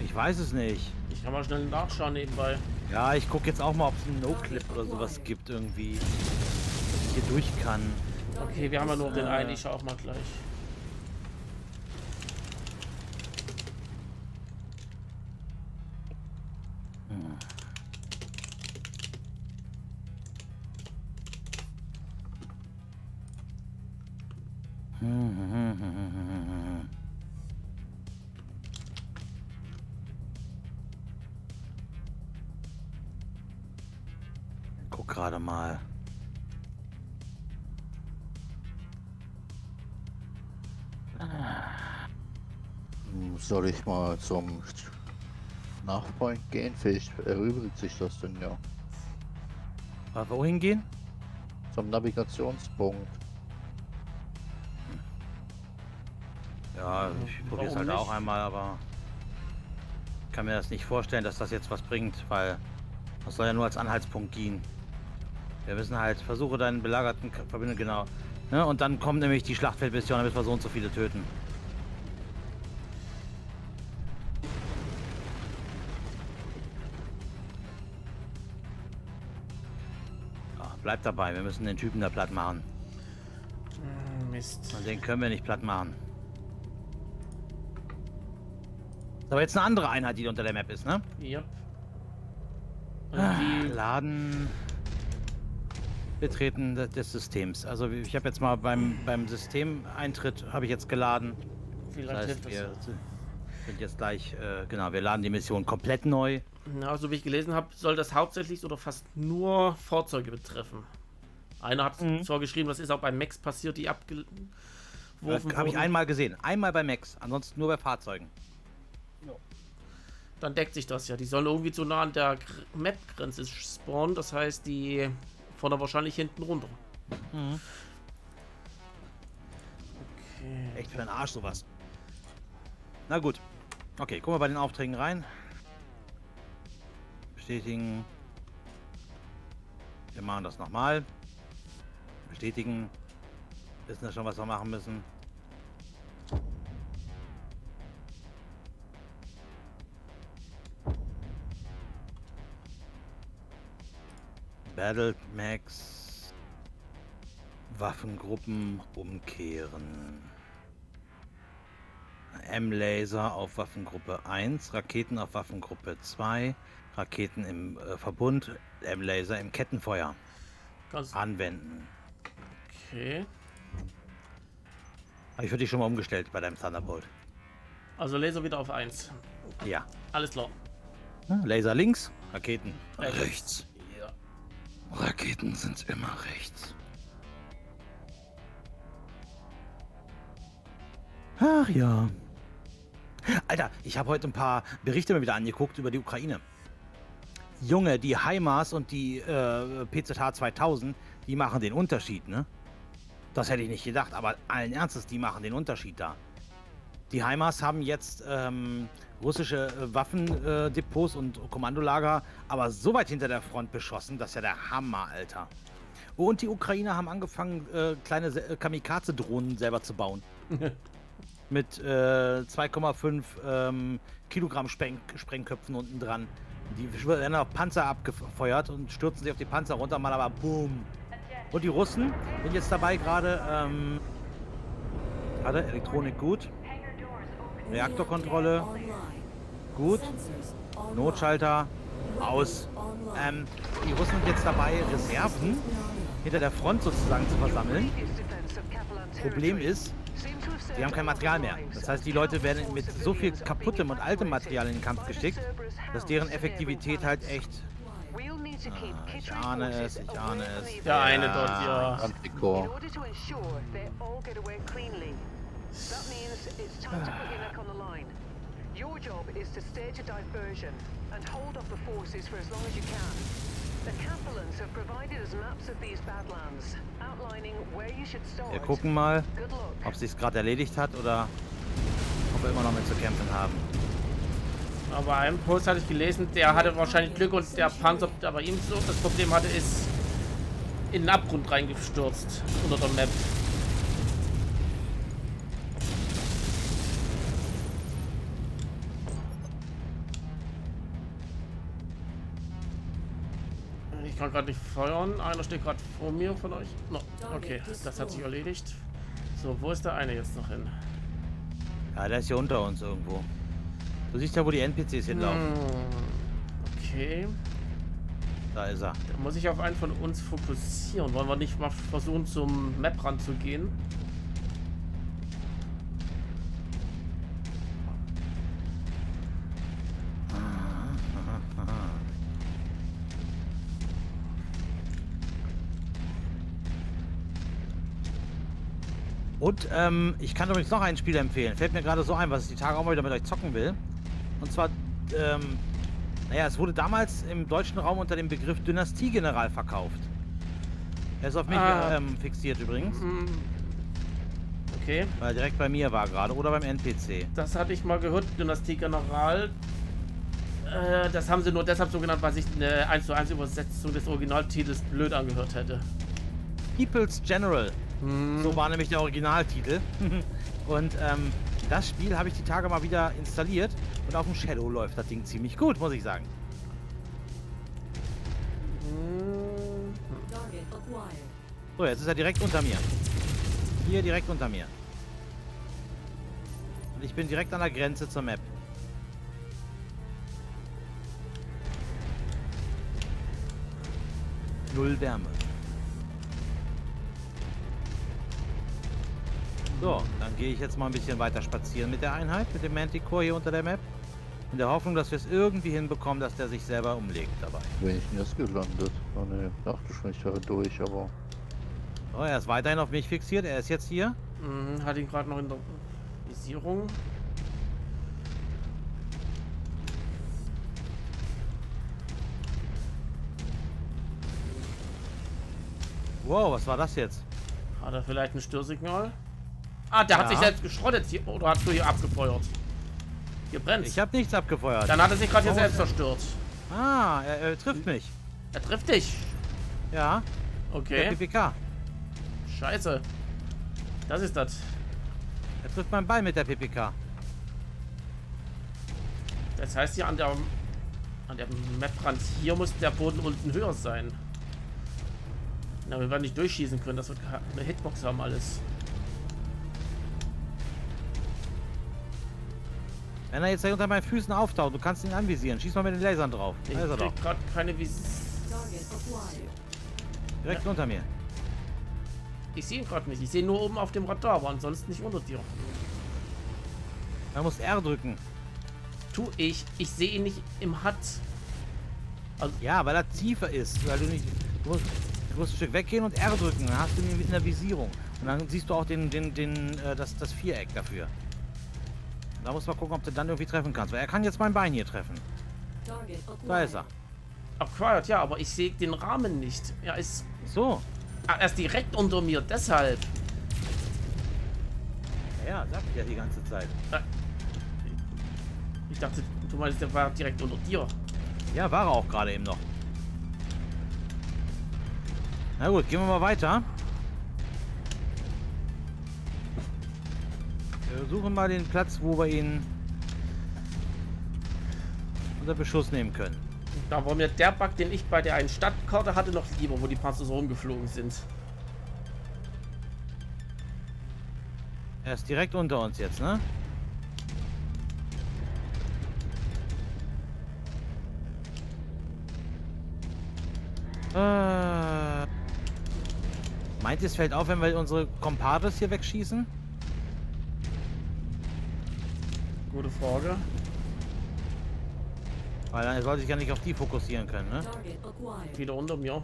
Ich weiß es nicht. Ich kann mal schnell nachschauen nebenbei. Ja, ich gucke jetzt auch mal, ob es einen No-Clip oder sowas gibt irgendwie. Dass ich hier durch kann. Okay, wir haben ja nur den einen. Ich schau auch mal gleich. Soll ich mal zum Nachbarn gehen? Vielleicht erübrigt sich das denn ja. Mal wohin gehen? Zum Navigationspunkt. Ja, ich probiere es halt nicht? auch einmal, aber ich kann mir das nicht vorstellen, dass das jetzt was bringt, weil das soll ja nur als Anhaltspunkt dienen. Wir müssen halt, versuche deinen belagerten Verbündeten, genau. Ne? Und dann kommt nämlich die Schlachtfeldmission, damit wir so und so viele töten. Bleib dabei, wir müssen den Typen da platt machen. Hm, Mist. Und den können wir nicht platt machen. Ist aber jetzt eine andere Einheit, die unter der Map ist, ne? Yep. Und Ah, Laden. Betreten de- des Systems. Also ich habe jetzt mal beim, beim Systemeintritt habe ich jetzt geladen. wie Das lange heißt, hilft das? Wir sind jetzt gleich, äh, genau, wir laden die Mission komplett neu. Na, so wie ich gelesen habe, soll das hauptsächlich oder fast nur Fahrzeuge betreffen. Einer hat Mhm. zwar geschrieben, das ist auch bei Max passiert, die abgeworfen Das habe ich wurden. einmal gesehen. Einmal bei Max, ansonsten nur bei Fahrzeugen. Dann deckt sich das ja. Die sollen irgendwie zu nah an der Gr- Map-Grenze spawnen, das heißt, die fordern wahrscheinlich hinten runter. Mhm. Okay. Echt für den Arsch sowas. Na gut. Okay, gucken wir bei den Aufträgen rein. Bestätigen. Wir machen das nochmal. Bestätigen. Wissen ja schon, was wir machen müssen. Battle Max. Waffengruppen umkehren. M-Laser auf Waffengruppe 1, Raketen auf Waffengruppe 2, Raketen im äh, Verbund, M-Laser im Kettenfeuer Ganz anwenden. okay. Ich für dich schon mal umgestellt bei deinem Thunderbolt. Also Laser wieder auf 1. Ja. Alles klar. Hm, Laser links, Raketen Rechts. rechts. Ja. Raketen sind immer rechts. Ach ja. Alter, ich habe heute ein paar Berichte mal wieder angeguckt über die Ukraine. Junge, die HIMARS und die äh, PZH 2000, die machen den Unterschied, ne? Das hätte ich nicht gedacht, aber allen Ernstes, die machen den Unterschied da. Die HIMARS haben jetzt ähm, russische äh, Waffendepots Depots und Kommandolager, aber so weit hinter der Front beschossen, das ist ja der Hammer, Alter. Und die Ukrainer haben angefangen, äh, kleine äh, Kamikaze-Drohnen selber zu bauen. <laughs> Mit äh, 2,5 ähm, Kilogramm Spreng Sprengköpfen unten dran. Die werden auf Panzer abgefeuert und stürzen sich auf die Panzer runter, mal aber boom. Und die Russen sind jetzt dabei gerade, ähm, warte, Elektronik gut, Reaktorkontrolle gut. Notschalter aus. Ähm, die Russen sind jetzt dabei, Reserven hinter der Front sozusagen zu versammeln. Problem ist, die haben kein Material mehr. Das heißt, die Leute werden mit so viel kaputtem und altem Material in den Kampf geschickt, dass deren Effektivität halt echt. Ah, ich ahne es, ich ahne es. Der eine Ja. dort, ja. Antikor. Your job is to stage a diversion and hold off the forces for as long as you can. The Capulans have provided us maps of these Badlands, outlining where you should start. Wir gucken mal, ob sich's gerade erledigt hat oder ob wir immer noch mit zu kämpfen haben. Aber einen Post hatte ich gelesen, der hatte wahrscheinlich Glück und der Panzer, der bei ihm so das Problem hatte, ist in den Abgrund reingestürzt unter der Map. Ich kann gerade nicht feuern. Einer steht gerade vor mir von euch. No, okay, das hat sich erledigt. So, wo ist der eine jetzt noch hin? Ja, der ist hier unter uns irgendwo. Du siehst ja, wo die NPCs hinlaufen. Hm, okay. Da ist er. Da muss ich auf einen von uns fokussieren. Wollen wir nicht mal versuchen, zum Map ranzugehen? Und ähm, ich kann übrigens noch ein Spiel empfehlen. Fällt mir gerade so ein, was ich die Tage auch mal wieder mit euch zocken will. Und zwar, ähm, naja, es wurde damals im deutschen Raum unter dem Begriff Dynastiegeneral verkauft. Er ist auf mich Ah. ähm, fixiert übrigens, Hm. Okay, weil er direkt bei mir war gerade oder beim NPC. das hatte ich mal gehört, Dynastie General. Äh, das haben sie nur deshalb so genannt, weil sich eine 1 zu 1 Übersetzung des Originaltitels blöd angehört hätte. People's General. Hm. So war nämlich der Originaltitel. <laughs> und ähm, das Spiel habe ich die Tage mal wieder installiert und auf dem Shadow läuft das Ding ziemlich gut, muss ich sagen. So, jetzt ist er direkt unter mir. Hier direkt unter mir. Und ich bin direkt an der Grenze zur Map. Null Wärme. So, dann gehe ich jetzt mal ein bisschen weiter spazieren mit der Einheit, mit dem Manticore hier unter der Map. In der Hoffnung, dass wir es irgendwie hinbekommen, dass der sich selber umlegt dabei. Bin ich denn jetzt gelandet? Oh ne, dachte schon, ich wäre durch, aber So, er ist weiterhin auf mich fixiert. Er ist jetzt hier. Mhm, hat ihn gerade noch in der Visierung. Wow, was war das jetzt? Hat er vielleicht ein Störsignal? Ah, der hat Ja. sich selbst geschrottet hier. Oder hast du hier abgefeuert? Hier brennt. Ich habe nichts abgefeuert. Dann hat er sich gerade hier Oh, selbst ja. zerstört. Ah, er, er trifft mich. Er trifft dich. Ja, der Okay. PPK. Scheiße. Das ist das. Er trifft mein Bein mit der PPK. Das heißt hier an der an der Maprand hier muss der Boden unten höher sein. Na, wir werden nicht durchschießen können. Das wird eine Hitbox haben alles. Wenn er jetzt da unter meinen Füßen auftaucht, du kannst ihn anvisieren. Schieß mal mit den Lasern drauf. Ich Da ist er gerade keine Vis. Direkt unter mir. Ich sehe ihn gerade nicht. Ich sehe nur oben auf dem Radar, aber ansonsten nicht unter dir. Man muss R drücken. Tu ich. Ich sehe ihn nicht im HUD. Ja, weil er tiefer ist. Weil du nicht. Du musst, du musst ein Stück weggehen und R drücken. Dann hast du ihn in der Visierung. Und dann siehst du auch den, den, den, äh, das, das Viereck dafür. Da musst du mal gucken, ob du dann irgendwie treffen kannst. Weil er kann jetzt mein Bein hier treffen. Da ist er. Acquired, ja, aber ich sehe den Rahmen nicht. Er ist. So. Ah, er ist direkt unter mir, deshalb. Ja, ja, sag ich ja die ganze Zeit. Ich dachte, du meinst, der war direkt unter dir. Ja, war er auch gerade eben noch. Na gut, gehen wir mal weiter. Suchen mal den Platz, wo wir ihn unter Beschuss nehmen können. Da war mir der Bug, den ich bei der einen Stadtkarte hatte, noch lieber, wo die Panzer so rumgeflogen sind. Er ist direkt unter uns jetzt, ne? Äh, meint ihr, es fällt auf, wenn wir unsere Compadres hier wegschießen? Gute Frage. Weil dann soll sich ja nicht auf die fokussieren können, ne? Wieder unter mir.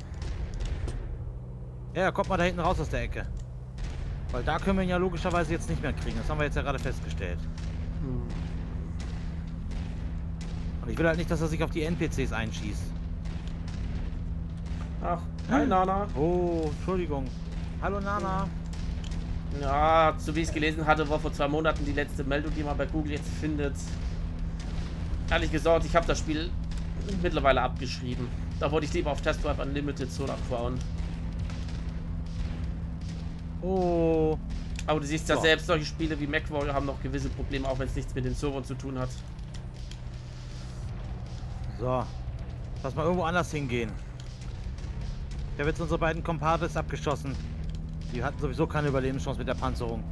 Ja, kommt mal da hinten raus aus der Ecke. Weil da können wir ihn ja logischerweise jetzt nicht mehr kriegen. Das haben wir jetzt ja gerade festgestellt. Hm. Und ich will halt nicht, dass er sich auf die NPCs einschießt. Ach, hi Nana. Oh, Entschuldigung. Hallo Nana. Ja, so wie ich es gelesen hatte, war vor zwei Monaten die letzte Meldung, die man bei Google jetzt findet. Ehrlich gesagt, ich habe das Spiel mittlerweile abgeschrieben. Da wollte ich lieber auf Test Drive Unlimited Solar Crown. Oh. Aber du siehst ja So. selbst, solche Spiele wie MacWarrior haben noch gewisse Probleme, auch wenn es nichts mit den Servern zu tun hat. So. Lass mal irgendwo anders hingehen. Habe jetzt unsere beiden Compadres abgeschossen. Die hatten sowieso keine Überlebenschance mit der Panzerung.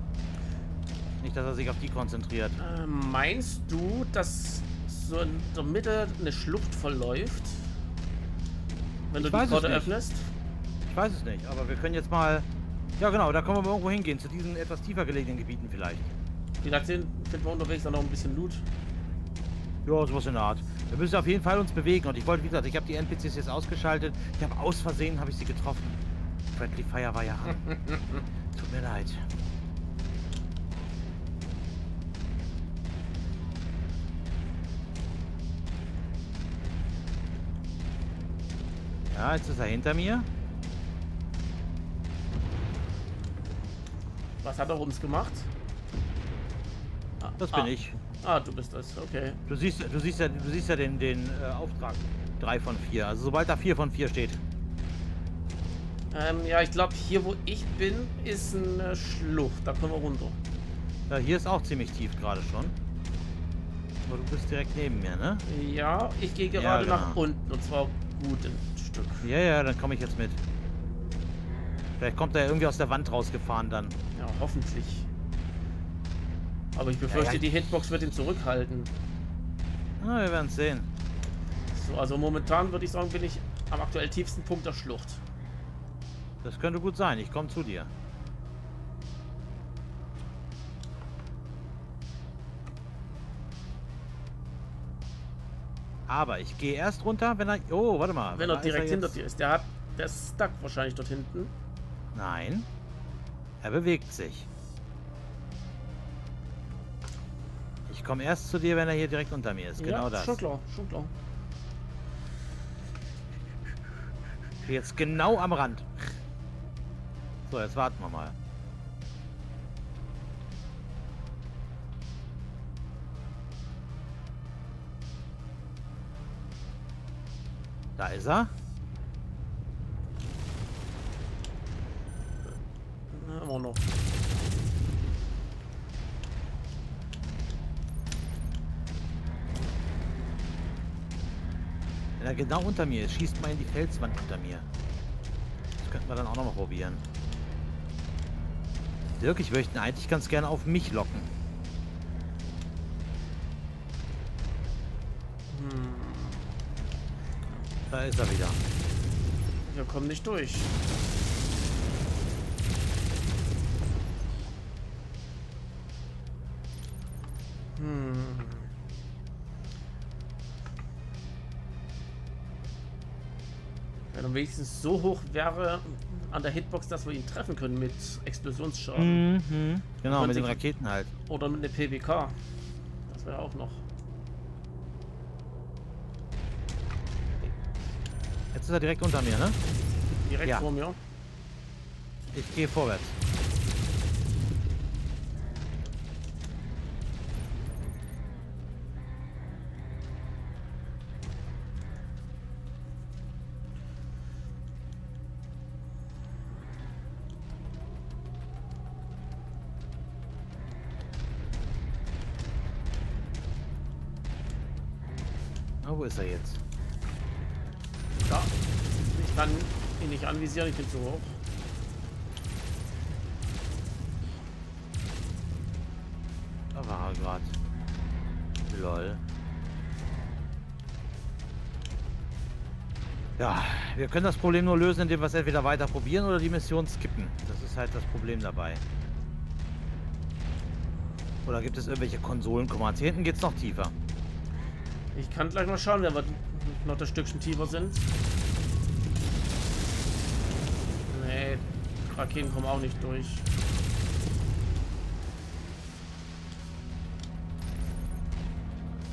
Nicht, dass er sich auf die konzentriert. Äh, meinst du, dass so in der Mitte eine Schlucht verläuft? Wenn Ich du die Karte öffnest? Ich weiß es nicht, aber wir können jetzt mal... Ja genau, da können wir mal irgendwo hingehen. Zu diesen etwas tiefer gelegenen Gebieten vielleicht. Vielleicht sind- finden wir unterwegs dann noch ein bisschen Loot. Ja, sowas in der Art. Wir müssen auf jeden Fall uns bewegen. Und ich wollte, wie gesagt, ich habe die NPCs jetzt ausgeschaltet. Ich habe aus Versehen, habe ich sie getroffen. Friendly Fire war ja an. <laughs> Tut mir leid. Ja, jetzt ist er hinter mir. Was hat er uns gemacht? Ah, Das ah, bin ich. Ah, du bist das, okay. Du siehst, du siehst ja, du siehst ja den, den äh, Auftrag. 3 von 4. Also sobald da 4 von 4 steht. Ähm, ja, ich glaube, hier wo ich bin, ist eine Schlucht. Da können wir runter. Ja, hier ist auch ziemlich tief gerade schon. Aber du bist direkt neben mir, ne? Ja, ich gehe gerade genau. nach unten. Und zwar gut ein Stück. Ja, ja, dann komme ich jetzt mit. Vielleicht kommt er irgendwie aus der Wand rausgefahren dann. Ja, hoffentlich. Aber ich befürchte, ja. die Hitbox wird ihn zurückhalten. Na, wir werden es sehen. So, also momentan würde ich sagen, bin ich am aktuell tiefsten Punkt der Schlucht. Das könnte gut sein. Ich komme zu dir. Aber ich gehe erst runter, wenn er... Oh, warte mal. Wenn er direkt hinter jetzt- dir ist. Der hat. Der ist stuck wahrscheinlich dort hinten. Nein. Er bewegt sich. Ich komme erst zu dir, wenn er hier direkt unter mir ist. Genau ja, das. Schon klar, schon klar. Jetzt genau am Rand. So, jetzt warten wir mal. Da ist er. Na, immer noch. Wenn er genau unter mir ist, schießt mal in die Felswand unter mir. Das könnten wir dann auch noch mal probieren. Dirk, ich möchte ihn eigentlich ganz gerne auf mich locken. Hm, Da ist er wieder. wir kommen nicht durch. Hm. Wenn er wenigstens so hoch wäre an der Hitbox, dass wir ihn treffen können mit Explosionsschaden. Mhm. Genau, mit den Raketen halt. Oder mit einer PBK. Das wäre auch noch. Jetzt ist er direkt unter mir, ne? Direkt Ja. vor mir. Ich gehe vorwärts. Ist er jetzt? Ja. Ich kann ihn nicht anvisieren, ich bin zu hoch. Da war er gerade. Lol. Ja, wir können das Problem nur lösen, indem wir es entweder weiter probieren oder die Mission skippen. Das ist halt das Problem dabei. Oder gibt es irgendwelche Konsolen-Commands? Hier hinten geht es noch tiefer. Ich kann gleich mal schauen, wenn wir noch das Stückchen tiefer sind. Nee, Raketen kommen auch nicht durch.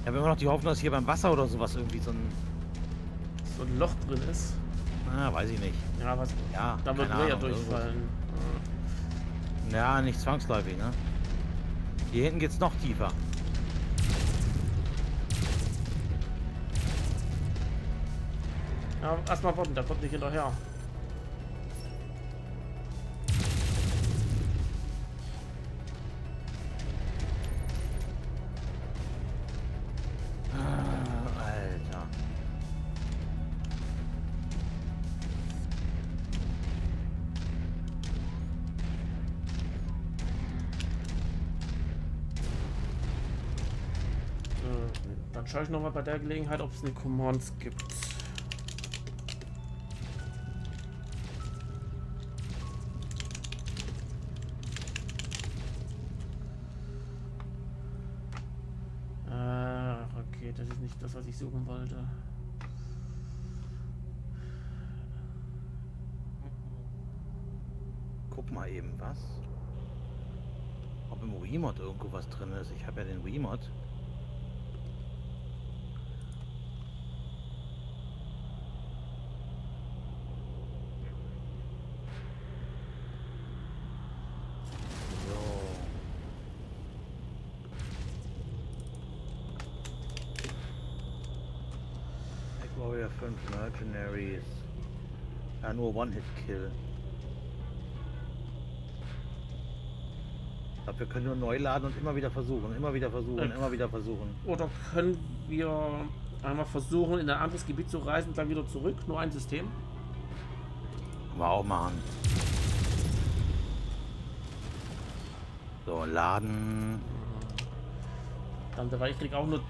Ich habe immer noch die Hoffnung, dass hier beim Wasser oder sowas irgendwie so ein... So ein Loch drin ist. Ah, weiß ich nicht. Ja, was. Ja, Da wird ja durchfallen. irgendwas. Ja, nicht zwangsläufig, ne? Hier hinten geht's noch tiefer. Ja, erstmal warten, der kommt nicht hinterher. Ah, Alter. Äh, Dann schaue ich nochmal bei der Gelegenheit, ob es eine Commands gibt. Mal eben, was? Ob im Remote irgendwo was drin ist. Ich habe ja den Remote. So. Warrior 5 Mercenaries. Ja, nur One-Hit-Kill. Glaube, wir können nur neu laden und immer wieder versuchen, immer wieder versuchen, Äh. immer wieder versuchen. Oder können wir einmal versuchen, in ein anderes Gebiet zu reisen und dann wieder zurück? Nur ein System? Können wir auch machen. So, laden. Dann, weil ich krieg auch nur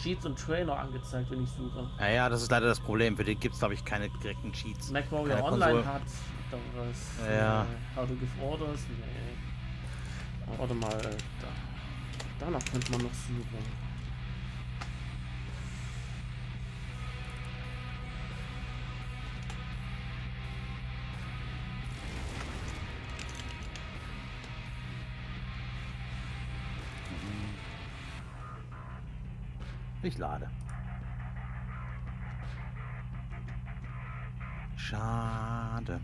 Cheats und Trailer angezeigt, wenn ich suche. Naja, das ist leider das Problem. Für den gibt es, glaube ich, keine direkten Cheats. MacWarrior Keine Online Konsole. hat da was. Ja. Äh, How to give orders? Nee. Warte mal, da, danach könnte man noch suchen. Ich lade. Schade.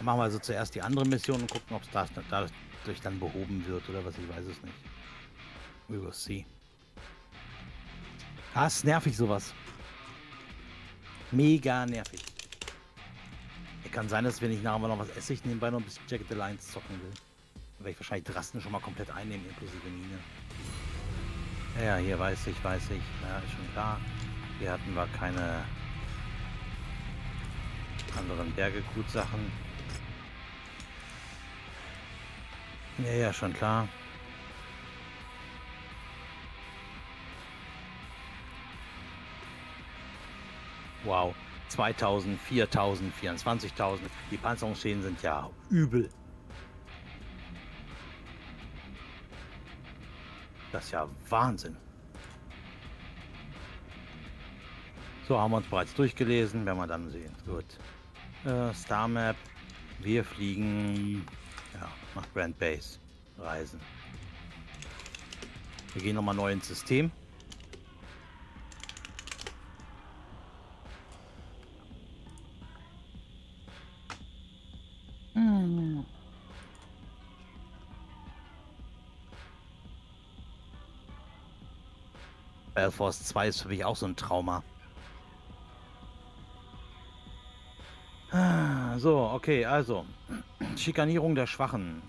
Dann machen wir also zuerst die andere Mission und gucken, ob es dadurch dann behoben wird oder was, ich weiß es nicht. We will see. Ah, ist nervig sowas. Mega nervig. Kann sein, dass wenn ich nachher noch was esse, ich nebenbei noch ein bisschen Jacket Alliance zocken will. Werde ich wahrscheinlich Drasten schon mal komplett einnehmen, inklusive Mine. Ja, hier weiß ich, weiß ich. Ja, ist schon klar. Hier hatten wir keine anderen Bergekut-Sachen. Ja, ja, schon klar. Wow. 2000, 4000, 24.000. Die Panzerungsschäden sind ja übel. Das ist ja Wahnsinn. So, haben wir uns bereits durchgelesen, werden wir dann sehen. Gut. Äh, Star Map. Wir fliegen ja, nach Grand Base. Reisen. Wir gehen nochmal neu ins System. Hm. Belfast 2 ist für mich auch so ein Trauma. Ah, So, okay, also. Schikanierung der Schwachen.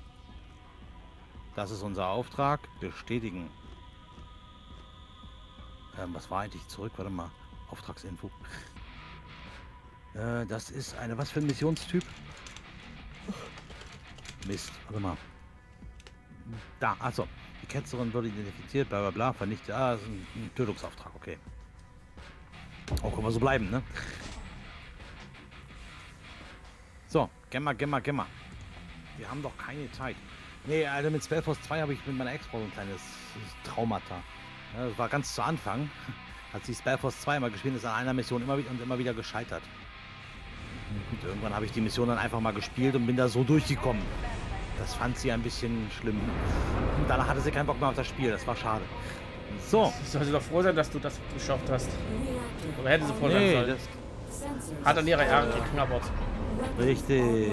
Das ist unser Auftrag. Bestätigen. Ähm, was war eigentlich zurück? Warte mal. Auftragsinfo. Äh, das ist eine, was für ein Missionstyp? Mist, warte mal. Da, also. Die Ketzerin wurde identifiziert, bla bla bla, vernichtet. Ah, das ist ein, ein Tötungsauftrag, okay. Oh, können wir so bleiben, ne? So, Gemma, Gemma, Gemma. Wir haben doch keine Zeit. Nee, also mit Spellforce 2 habe ich mit meiner Ex-Frau so ein kleines Traumata. Ja, das war ganz zu Anfang. <laughs> Hat sie Spellforce 2 mal gespielt, ist an einer Mission immer wieder und immer wieder gescheitert. Und irgendwann habe ich die Mission dann einfach mal gespielt und bin da so durchgekommen. Das fand sie ein bisschen schlimm. Und danach hatte sie keinen Bock mehr auf das Spiel, das war schade. So. Ich sollte doch froh sein, dass du das geschafft hast. Oder hätte sie vorher Nee, sollen. Hat an ihrer Ehre geknabbert. richtig.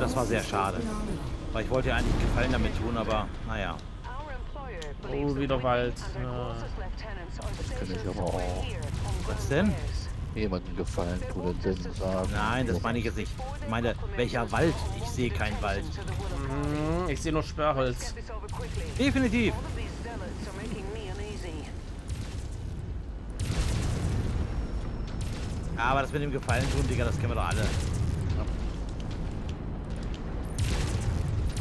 Das war sehr schade. Weil ich wollte ja eigentlich Gefallen damit tun, aber naja. Oh, wieder Wald. Ja. lieutenants are kann ich aber auch. Was denn? Jemandem gefallen tun dann sagen. Nein, das meine ich jetzt nicht. Ich meine, welcher Wald? Ich sehe keinen Wald. Mhm, ich sehe nur Sperrholz. Definitiv. Aber das mit dem Gefallen tun, Digga, das kennen wir doch alle.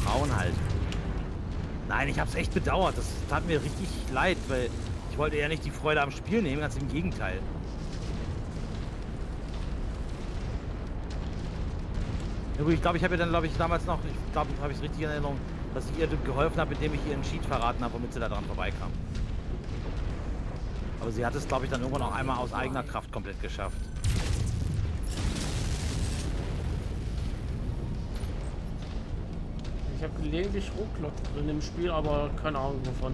Frauen halt. Nein, ich hab's echt bedauert. Das tat mir richtig leid, weil ich wollte ja nicht die Freude am Spiel nehmen, ganz im Gegenteil. Ich glaube, ich habe ihr dann, glaube ich, damals noch, ich glaube, habe ich es richtig in Erinnerung, dass ich ihr geholfen habe, indem ich ihr einen Cheat verraten habe, womit sie da dran vorbeikam. Aber sie hat es, glaube ich, dann irgendwann auch einmal aus eigener Kraft komplett geschafft. Ich habe gelegentlich Rucklock drin im Spiel, aber keine Ahnung wovon.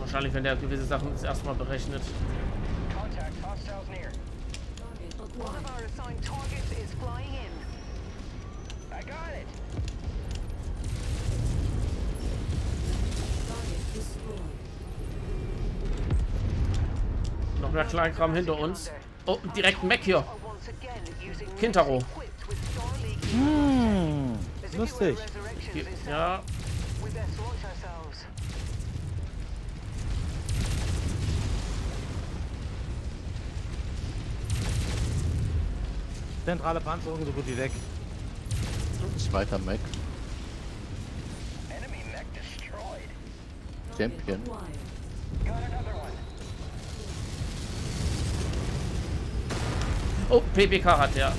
Wahrscheinlich, wenn der gewisse Sachen das erste Mal berechnet. In. Noch mehr Kleinkram hinter uns. Oh, direkt Mac hier. Kintaro. Hm, lustig. Ja. Zentrale Panzerung so gut wie weg. Zweiter Mac. Champion. Oh, PPK hat der.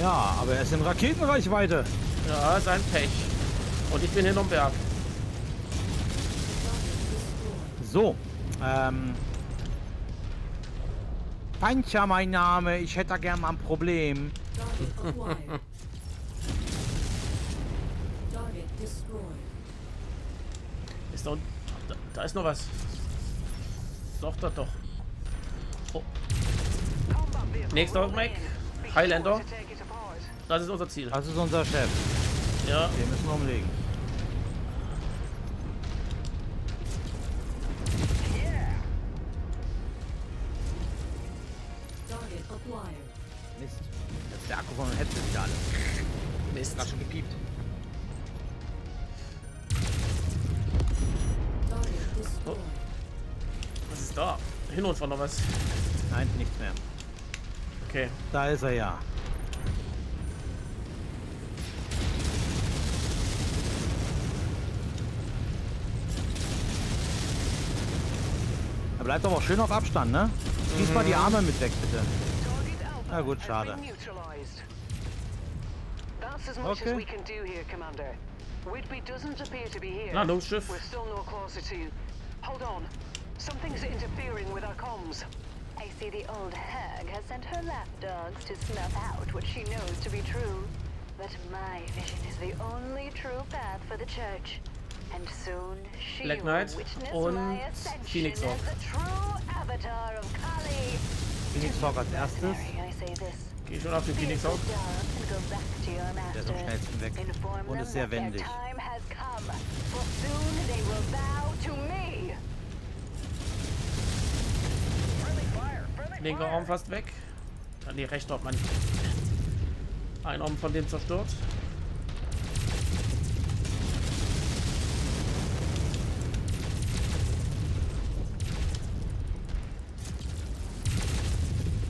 Ja, aber er ist in Raketenreichweite. Ja, sein Pech. Und ich bin hinterm Berg. So, ähm. Pancha mein Name, ich hätte da gern mal ein Problem. <laughs> Ist da, unten- da, da ist noch was. Doch, da doch. Oh, Nächster Mac. Highlander. Das ist unser Ziel. Das ist unser Chef. Ja, Den müssen wir umlegen. Target acquired. Mist. Das ist der Akku von dem Headset wieder alle. Mist. Gerade schon gepiept. Destroyed. Was ist da? Hin und vor noch was. Nein, nichts mehr. Okay. Da ist er ja. Er bleibt aber auch schön auf Abstand, ne? Schieß mal die Arme mit weg, bitte. Na gut, schade. been neutralized. That's as much Okay. as we can do here, Commander. Whitby doesn't appear to be here. Landungsschiff. We're still no closer to. Hold on. Something's interfering with our comms. I see the old hag has sent her lapdogs to snuff out what she knows to be true. But my vision is the only true path for the church. And soon she Black Knight und Phoenix Hawk. Phoenix Hawk als erstes. Geh schon auf den Phoenix your Der ist am schnellsten weg. Und ist sehr wendig. time has come. For soon they will bow to me. Friendly fire! Friendly Linker! Arm fast weg. Dann die rechte, ob man einen Arm von dem zerstört.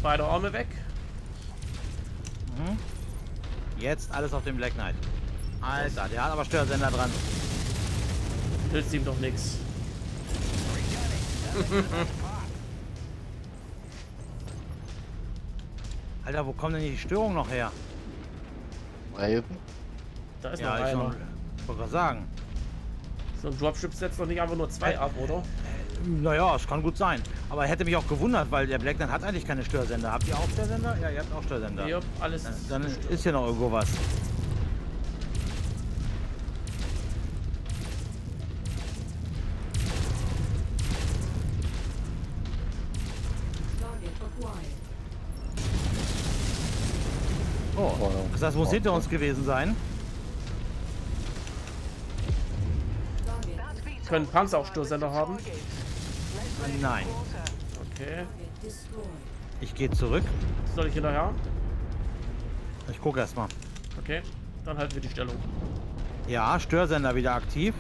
Beide Arme weg. Mhm. Jetzt alles auf den Black Knight. Alter, der hat aber Störsender dran. Nützt ihm doch nichts. <laughs> Alter, wo kommen denn die Störungen noch her? Raven. Da ist Ja, noch ich einer. schon- wollte gerade sagen. So ein Dropship setzt doch nicht einfach nur zwei ab, oder? Naja, es kann gut sein. Aber hätte mich auch gewundert, weil der Black Knight hat eigentlich keine Störsender. Habt ihr auch Störsender? Ja, ihr habt auch Störsender. Ja, alles. Dann, dann gestört. ist hier noch irgendwo was. Acquired. Oh, das muss hinter uns gewesen sein. Können Panzer auch Störsender haben? target. Let's bring it Nein. Okay. Ich gehe zurück. Soll ich hinterher? Ich gucke erstmal. Okay. Dann halten wir die Stellung. Ja, Störsender wieder aktiv.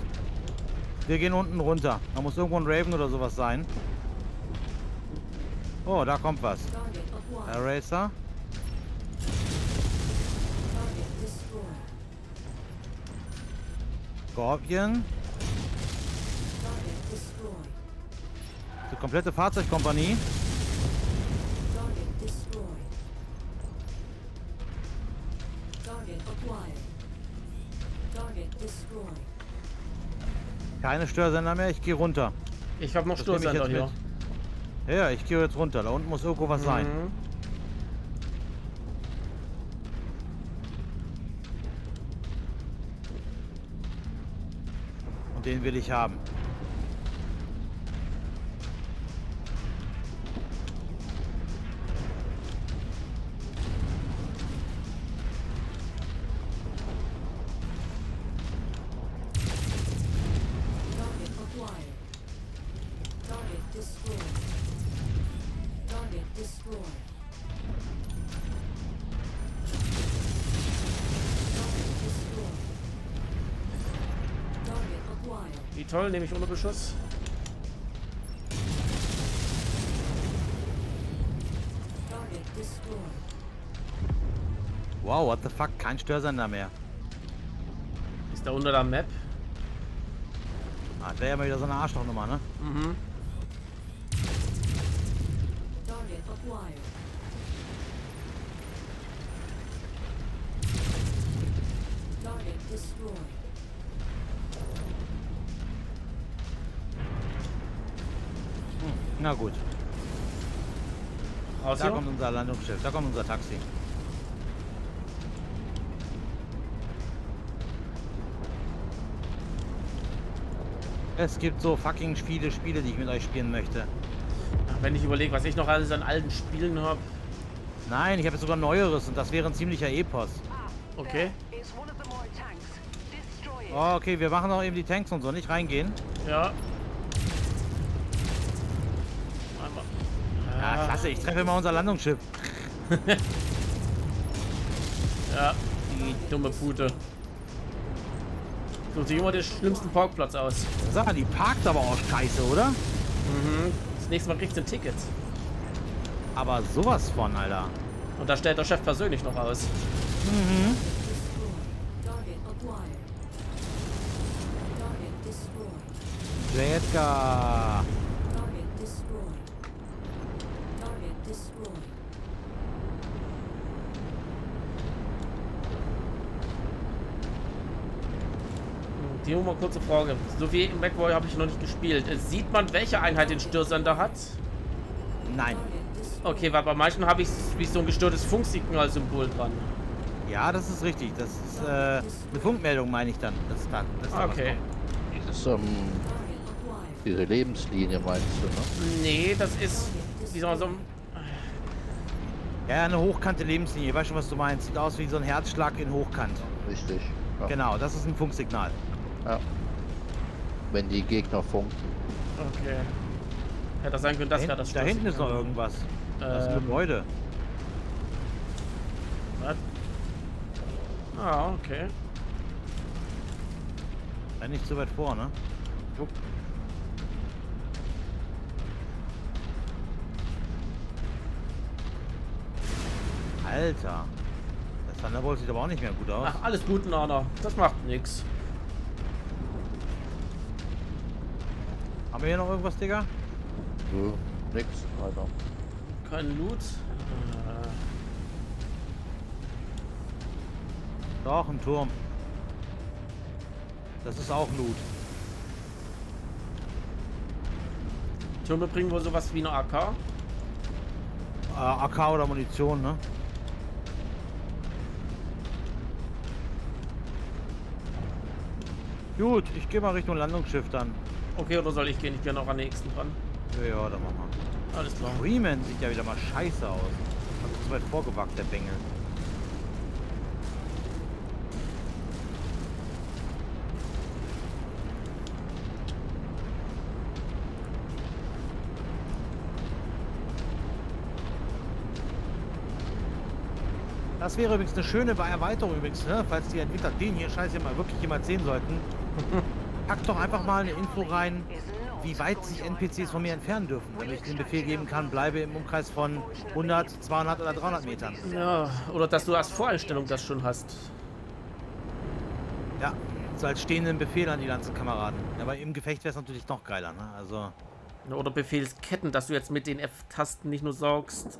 Wir gehen unten runter. Da muss irgendwo ein Raven oder sowas sein. Oh, da kommt was. Eraser. Scorpion. Die komplette Fahrzeugkompanie. Keine Störsender mehr. Ich gehe runter. Ich habe noch Das Störsender jetzt hier. mit. Ja, ich gehe jetzt runter. Da unten muss irgendwo was sein. Mhm. Und den will ich haben. Wie toll, nehme ich ohne Beschuss. Wow, what the fuck? Kein Störsender mehr. Ist da unter der Map? Ah, das wäre ja mal wieder so eine Arschlochnummer, ne? Mhm. Landungsschiff. Da kommt unser Taxi. Es gibt so fucking viele Spiele, die ich mit euch spielen möchte. Ach, Wenn ich überlege, was ich noch alles an alten Spielen habe. Nein, ich habe jetzt sogar neueres und das wäre ein ziemlicher Epos. Ah, Okay. Oh, okay, wir machen auch eben die Tanks und so, nicht reingehen. Ja. Einmal. Ja, klasse, ich treffe immer unser Landungsschiff. Ja, die dumme Pute. Sucht sich immer den schlimmsten Parkplatz aus. Sag mal, die parkt aber auch scheiße, oder? Mhm. Das nächste Mal kriegst du ein Ticket. Aber sowas von, Alter. Und da stellt der Chef persönlich noch aus. Mhm. Edgar. Target destroyed. Target destroyed. Die mal kurze Frage. So wie im McBoy habe ich noch nicht gespielt. Äh, Sieht man, welche Einheit den Störsender hat? Nein. Okay, weil bei manchen habe ich wie so ein gestörtes Funksignalsymbol dran. Ja, das ist richtig. Das ist äh, eine Funkmeldung, meine ich dann. Das, da, das da was Okay. kommt. Dieses, ähm, Target acquired. diese Lebenslinie meinst du, ne? Nee, das ist. Wie soll man so. Ja, eine hochkante Lebenslinie. Weißt du, was du meinst? Sieht aus wie so ein Herzschlag in Hochkant. Richtig. Ja. Genau, das ist ein Funksignal. Ja. Wenn die Gegner funken. Okay. Hätte sein können, das da, wäre hinten, das da hinten ist noch irgendwas. Das ist ein Ähm, Gebäude. was? Ah, okay. Renn nicht zu weit vor, ne? Jupp. Alter. Das Thunderbolt sieht aber auch nicht mehr gut aus. Ach, alles gut, Nana. Das macht nix. Haben wir hier noch irgendwas, Digga? Nö, nix, Alter. Kein Loot. Äh, Doch, ein Turm. Das ist auch Loot. Türme bringen wohl sowas wie eine AK. Äh, AK oder Munition, ne? Gut, ich gehe mal Richtung Landungsschiff dann. Okay, oder soll ich gehen? Ich bin noch an den nächsten dran. Ja, ja, dann machen wir. Alles klar. Freeman sieht ja wieder mal scheiße aus. Also zu weit vorgewagt, der Bengel. Das wäre übrigens eine schöne Erweiterung übrigens, ne? falls die Entwickler den hier scheiße mal wirklich jemand sehen sollten. <laughs> Packt doch einfach mal eine Info rein, wie weit sich NPCs von mir entfernen dürfen, damit ich den Befehl geben kann, bleibe im Umkreis von 100, 200 oder 300 Metern. Ja, oder dass du als Voreinstellung das schon hast. Ja, so als stehenden Befehl an die ganzen Kameraden. Aber im Gefecht wäre es natürlich noch geiler, ne? Also, Oder Befehlsketten, dass du jetzt mit den F-Tasten nicht nur sagst,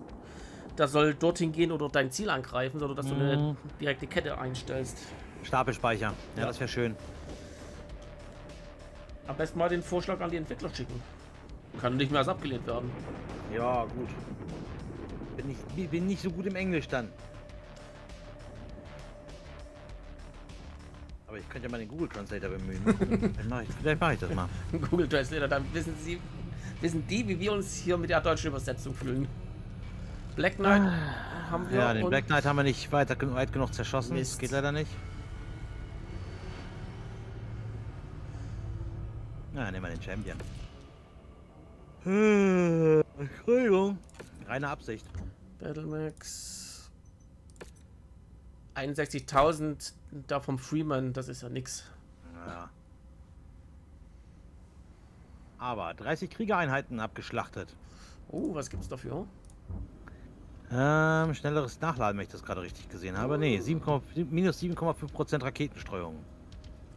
da soll dorthin gehen oder dein Ziel angreifen, sondern dass du eine Mhm. direkte Kette einstellst. Stapelspeicher. Ja, Ja. das wäre schön. Am besten mal den Vorschlag an die Entwickler schicken. Kann nicht mehr als abgelehnt werden. Ja, gut. Bin nicht, bin nicht so gut im Englisch dann. Aber ich könnte ja mal den Google Translator bemühen. <laughs> Vielleicht mache ich, vielleicht mach ich das mal. <laughs> Google Translator, dann wissen sie, wissen die, wie wir uns hier mit der deutschen Übersetzung fühlen. Black Knight haben wir. Ah. Ja, den Black Knight haben wir nicht weiter, weit genug zerschossen. Mist. Das geht leider nicht. Na, nehmen wir den Champion. Äh, Entschuldigung. Reine Absicht. Battlemax. 61.000 da vom Freeman, das ist ja nix. Ja. Aber 30 Kriegereinheiten abgeschlachtet. Oh, was gibt's dafür? Ähm, schnelleres Nachladen, wenn ich das gerade richtig gesehen habe. Nee, 7, minus 7,5% Raketenstreuung.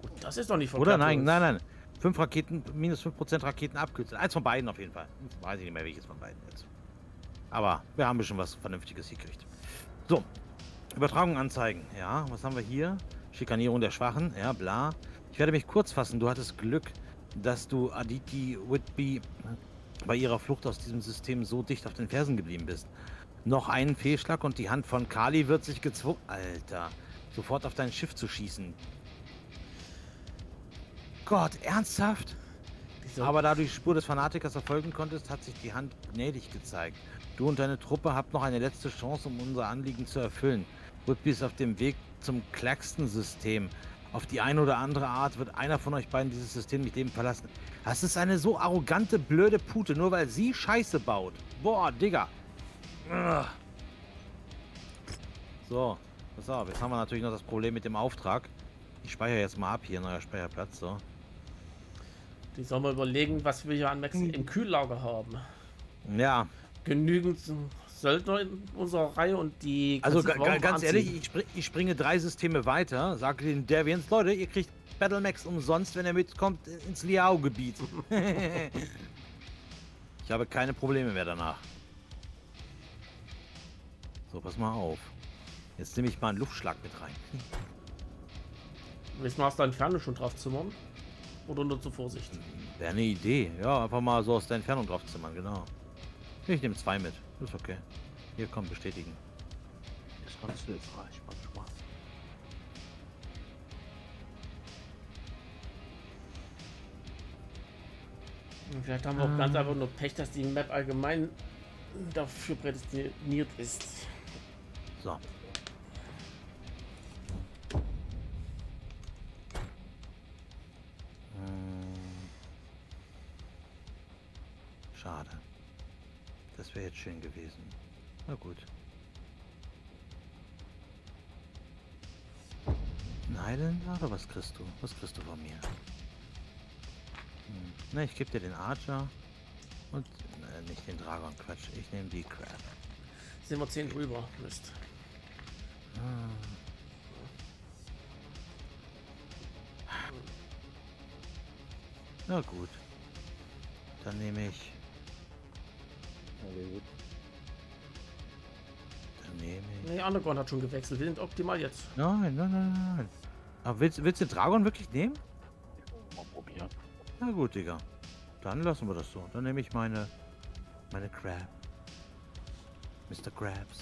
Gut, das ist doch nicht Oder verkehrt, nein, Jungs. nein, nein. 5 Raketen, minus 5% Raketen abkürzen. Eins von beiden auf jeden Fall. Weiß ich nicht mehr, welches von beiden jetzt. Aber wir haben schon was Vernünftiges gekriegt. So, Übertragung anzeigen. Ja, was haben wir hier? Schikanierung der Schwachen. Ja, bla. Ich werde mich kurz fassen. Du hattest Glück, dass du Aditi Whitby bei ihrer Flucht aus diesem System so dicht auf den Fersen geblieben bist. Noch einen Fehlschlag und die Hand von Kali wird sich gezwungen... Alter, sofort auf dein Schiff zu schießen. Gott, ernsthaft? Wieso? Aber da du die Spur des Fanatikers verfolgen konntest, hat sich die Hand gnädig gezeigt. Du und deine Truppe habt noch eine letzte Chance, um unser Anliegen zu erfüllen. Whitby ist auf dem Weg zum Claxton-System. Auf die eine oder andere Art wird einer von euch beiden dieses System mit Leben verlassen. Das ist eine so arrogante, blöde Pute, nur weil sie Scheiße baut. Boah, Digga. Ugh. So, pass auf, jetzt haben wir natürlich noch das Problem mit dem Auftrag. Ich speichere jetzt mal ab hier, neuer Speicherplatz, so. Die sollen wir überlegen, was wir hier an Max Hm. im Kühllager haben. Ja, Genügend Söldner in unserer Reihe und die. Also ganz anziehen. ehrlich, ich, spring, ich springe drei Systeme weiter, sage den Deviants, Leute, ihr kriegt Battlemax umsonst, wenn ihr mitkommt ins Liao-Gebiet. <laughs> ich habe keine Probleme mehr danach. So, pass mal auf. Jetzt nehme ich mal einen Luftschlag mit rein. Willst du mal aus der Entfernung schon drauf zimmern? Oder nur zur Vorsicht? Wäre eine Idee. Ja, einfach mal so aus der Entfernung drauf zimmern, genau. Ich nehme zwei mit. Ist okay. Hier, komm, bestätigen. Ist ganz hilfreich manchmal. Und Vielleicht haben wir auch ganz einfach nur Pech, dass die Map allgemein dafür prädestiniert ist. So. Schön gewesen. Na gut. Ein Highlander oder was kriegst du? Was kriegst du von mir? Hm. Na, ich gebe dir den Archer und äh, nicht den Dragon, Quatsch. Ich nehme die Crab. Sind wir 10 drüber. Mist. Na gut. Dann nehme ich. Okay, gut. Dann nehme ich. Nee, Underground hat schon gewechselt. Wir sind optimal jetzt. Nein, nein, nein, nein. Aber willst, willst du Dragon wirklich nehmen? Mal probieren. Na gut, Digga. Dann lassen wir das so. Dann nehme ich meine, meine Crab. Mr. Krabs.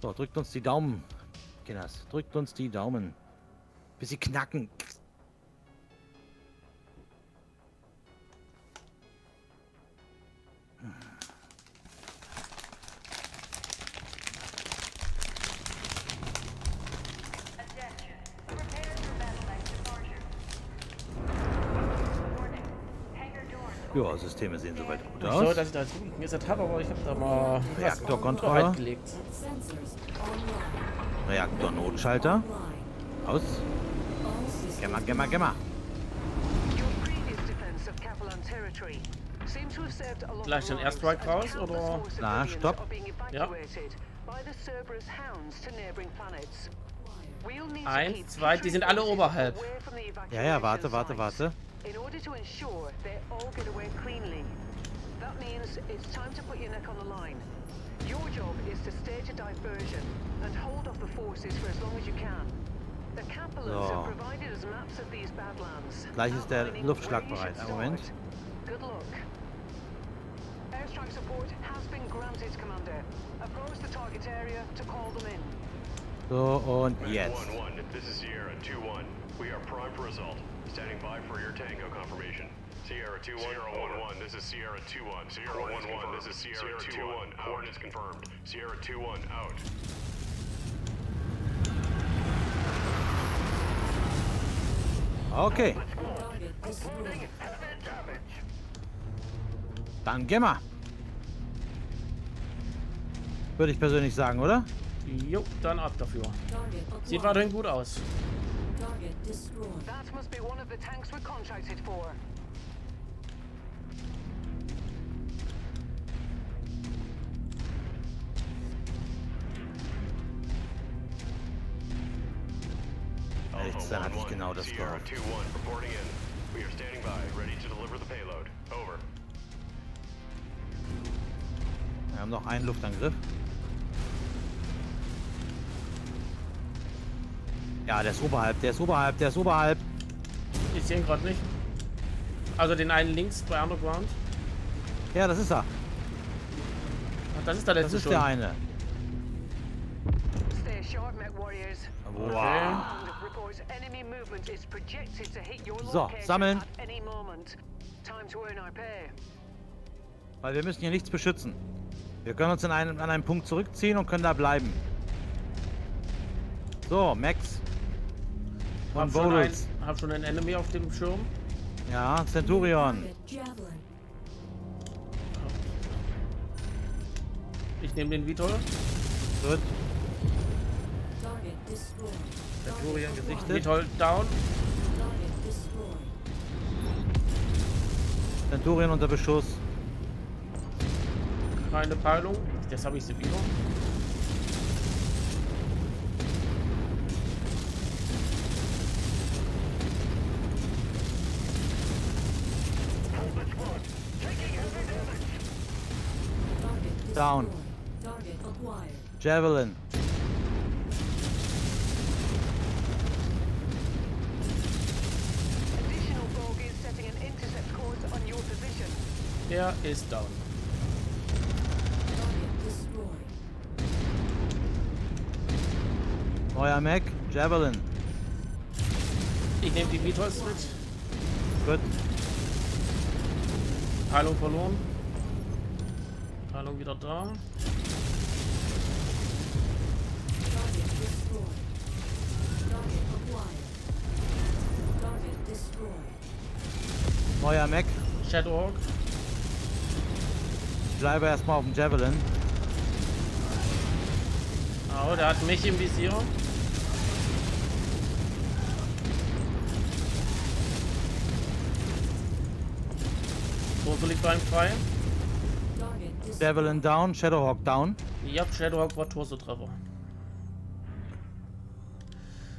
So, drückt uns die Daumen, Kinders. Drückt uns die Daumen. Bis sie knacken. Systeme sehen soweit gut Ich sorry, aus. dass ich da jetzt rumgegessen habe, aber ich habe da mal Reaktorkontrolle. online. Reaktor-Notschalter. Aus. Gemma, gemma, gemma. Of den Airstrike raus, oder? Na, stopp. Ja. evacuated by the Cerberus hounds to neighboring planets. We'll need to Eins, zwei, die sind alle oberhalb. Ja, ja, warte, warte, warte. In order to ensure they all get away cleanly. That means it's time to put your neck on the line. Your job is to stage a diversion and hold off the forces for as long as you can. The Capellans So. have oh. provided us maps of these badlands. Gleich ist der Luftschlag bereit. Einen Moment. Good luck. Airstrike support has been granted, Commander. Approach the target area to call them in. So, und jetzt. 1-1, this is Sierra 2-1. We are prime for assault. Standing by for your tango confirmation. Sierra 2-1, Sierra 1-1, this is Sierra 2-1. Sierra 1-1, this is Sierra 2-1. Coordinates confirmed. Sierra 2-1, out. Okay. Target destroyed. Dann Gemma. Würde ich persönlich sagen, oder? Jo, dann ab dafür. Target Sieht acquired. weiterhin gut aus. Target destroyed. That must be one of the tanks we're contracted for. Ehrlich zu sein, hatte ich Alpha genau das Sierra gehofft. 2-1, reporting in. We are standing by, ready to deliver the payload. Over. Wir haben noch einen Luftangriff. Ja, der ist oberhalb, der ist oberhalb, der ist oberhalb. Ich sehe ihn gerade nicht. Also den einen links bei Underground. Ja, das ist er. Ach, Das ist der Das ist schon. der eine. Wow. So, sammeln. Weil wir müssen hier nichts beschützen. Wir können uns in einen, an einen Punkt zurückziehen und können da bleiben. So, Max. Hab Und schon, ein, Bodels. hab schon einen Enemy auf dem Schirm. Ja, Centurion. Ich nehme den Vitol. Gut. Centurion gesichtet. Vitol down. Centurion unter Beschuss. Keine Peilung. Jetzt habe ich sie your position. Der ist down. Target destroyed. Neuer Mac. Javelin. Ich nehme die Vitols mit. Gut. Heilung verloren. Heilung wieder da. Neuer Mac. Shadowhawk. Ich bleibe erstmal auf dem Javelin. Oh, der hat mich im Visier. Torso liegt bei ihm frei. Destroyed. Javelin down. Shadowhawk down. Ja, Shadowhawk war Torso-Treffer.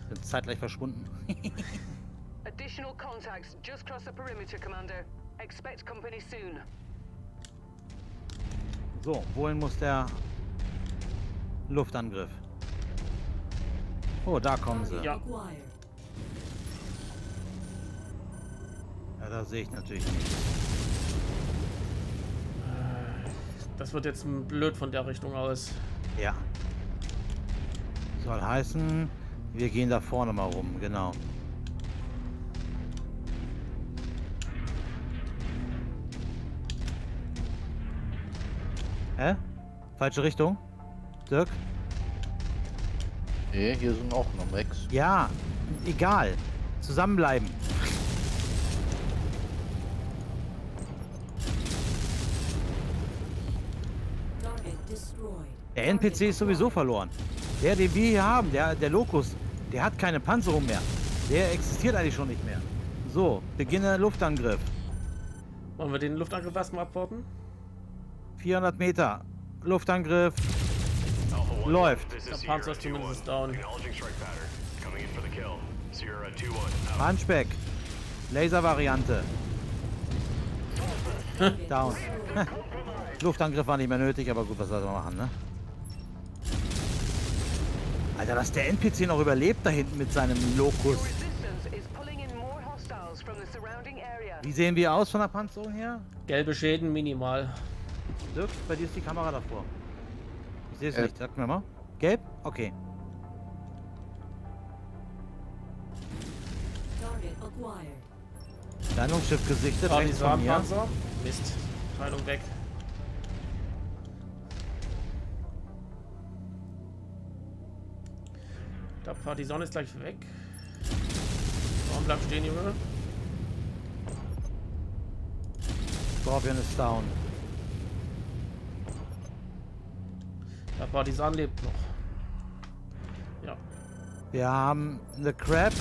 Sind zeitgleich verschwunden. <laughs> Additional contacts just cross the perimeter, Commander. Expect company soon. So, wohin muss der Luftangriff? Oh, da kommen sie. Ja. Ja, das sehe ich natürlich nicht. Das wird jetzt blöd von der Richtung aus. Ja. Soll heißen, wir gehen da vorne mal rum, genau. Hä? Falsche Richtung? Dirk? Nee, hier sind auch noch Max. Ja, egal. Zusammenbleiben. Der NPC ist sowieso verloren. Der, den wir hier haben, der, der Locus, der hat keine Panzerung mehr. Der existiert eigentlich schon nicht mehr. So, beginne Luftangriff. Wollen wir den Luftangriff erstmal abwarten? 400 Meter. Luftangriff. Alpha 1, Läuft. Der Panzer ist zumindest 2-1. down. Acknowledging strike pattern. Coming in for the kill. Sierra 2-1. Out. Handspeck. Laser-Variante. <laughs> Down. <laughs> Luftangriff war nicht mehr nötig, aber gut, was soll man machen, ne? Alter, dass der NPC noch überlebt da hinten mit seinem area. Wie sehen wir aus von der Panzerung her? Gelbe Schäden minimal. Dirk, bei dir ist die Kamera davor. Ich sehe es Äh. nicht, sag mir mal. Gelb? Okay. Landungsschiff gesichtet, rechts von mir. Partisanpanzer. Mist. Teilung weg. Der Partisan ist gleich weg. Warum bleibt stehen, Junge? Scorpion ist down. Der Partisan lebt noch. Ja. Wir haben eine Crab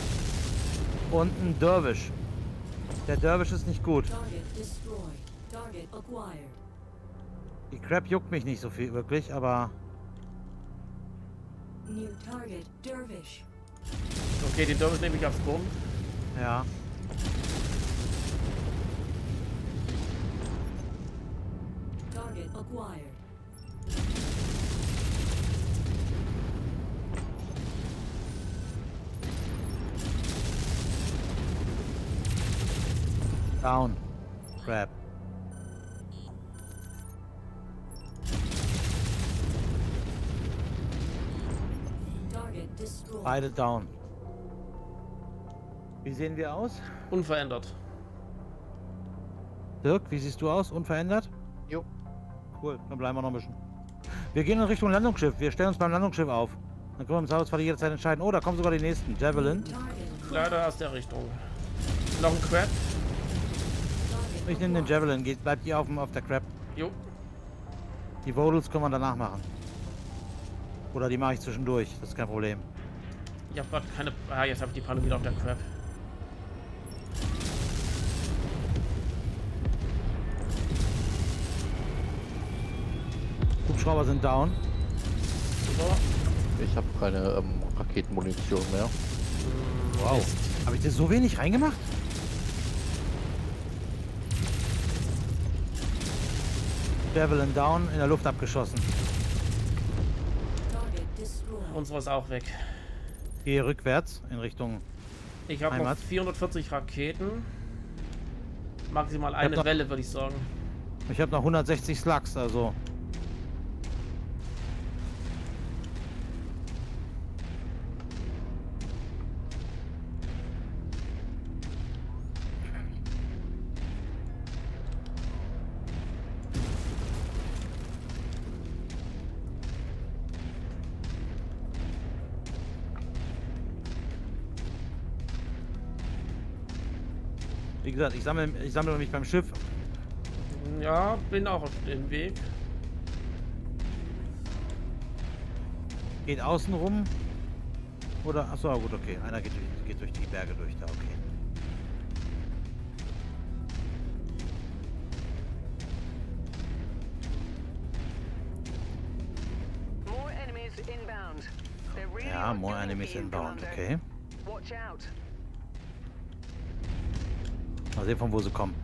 und einen Dervish. Der Dervish ist nicht gut. Die Crab juckt mich nicht so viel wirklich, aber New target Dervish. Okay, den Dervish nehme ich aufs Boden. ja. Target acquired. Down. Crab. Beide down. Wie sehen wir aus? Unverändert. Dirk, wie siehst du aus? Unverändert? Jo. Cool, dann bleiben wir noch ein bisschen. Wir gehen in Richtung Landungsschiff. Wir stellen uns beim Landungsschiff auf. Dann können wir im Zweifelsfall jederzeit entscheiden. Oh, da kommen sogar die nächsten. Javelin. Leider aus der Richtung. Noch ein Crab. Ich nehme den. Javelin. Geht, bleibt ihr auf, dem- auf der Crab. Jo. Die Vodals können wir danach machen. Oder die mache ich zwischendurch. Das ist kein Problem. Ich habe gerade keine. Ah, jetzt habe ich die Panne wieder auf der Crab. Hubschrauber sind down. Super. Ich habe keine ähm, Raketenmunition mehr. Wow. Habe ich dir so wenig reingemacht? Javelin down, in der Luft abgeschossen. Unserer ist auch weg. Gehe rückwärts in Richtung. Ich habe noch Heimat. 440 Raketen. Maximal eine Welle, würde ich sagen. Ich habe noch 160 Slugs, also. Gesagt, ich sammle, ich sammle mich beim Schiff. Ja, bin auch auf dem Weg. Geht außen rum. Oder, achso, gut, okay. Einer geht durch, geht durch die Berge durch da, okay. More enemies inbound. They're really Ja, more enemies inbound, okay. Watch out. Mal sehen, von wo sie kommen.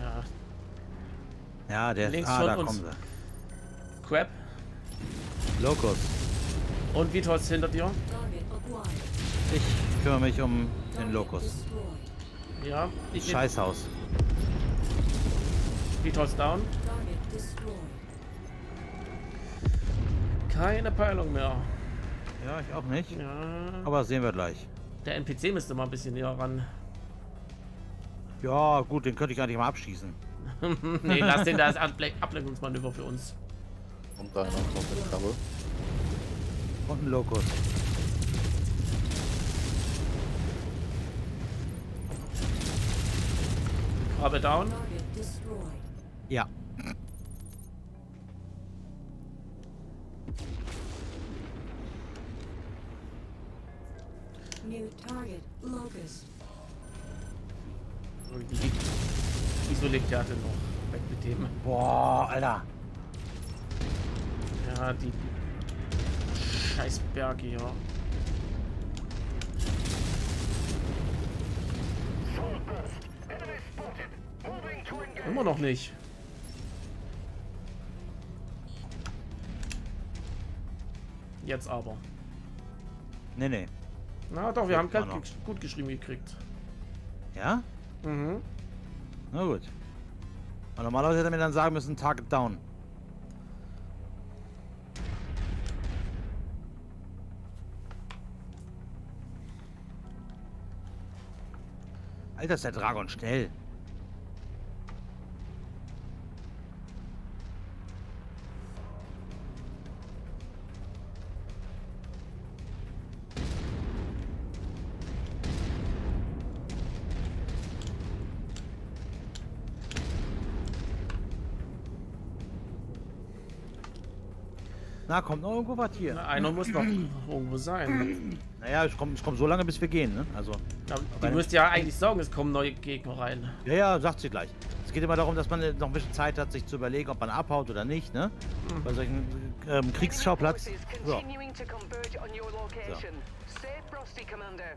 Ja, Ja, der Links ah, von da uns. kommen sie. Crab. Locus. Und Vitos hinter dir. Ich kümmere mich um den Locus. Ja, ich Scheißhaus. Vitos down. Keine Peilung mehr. Ja, ich auch nicht. Ja. Aber sehen wir gleich. Der NPC müsste mal ein bisschen näher ran. Ja, gut, den könnte ich eigentlich mal abschießen. <laughs> nee, lass den da als Able Ablenkungsmanöver für uns. Und da noch eine Krabbe. Und ein Locus. Krabbe down. Ja. Target locust. Irgendwie isoliert der hatte noch. Weg mit dem. Boah, Alter. Ja, die scheiß Berge hier. Immer noch nicht. Jetzt aber. Nee, nee. Na doch, wir haben ge gut geschrieben gekriegt. Ja? Mhm. Na gut. Und normalerweise hätte er mir dann sagen müssen, Target down. Alter, ist der Dragon schnell. Na, kommt noch irgendwo was hier. Na, einer muss noch irgendwo sein. Naja, ich komme ich komm so lange, bis wir gehen, ne? Also, Ja, die müsste ja eigentlich sagen, es kommen neue Gegner rein. ja, ja, sagt sie gleich. Es geht immer darum, dass man noch ein bisschen Zeit hat, sich zu überlegen, ob man abhaut oder nicht, ne? Bei solchen ähm, Kriegsschauplatz. So. continuing to converge on your location. Stay frosty, Commander.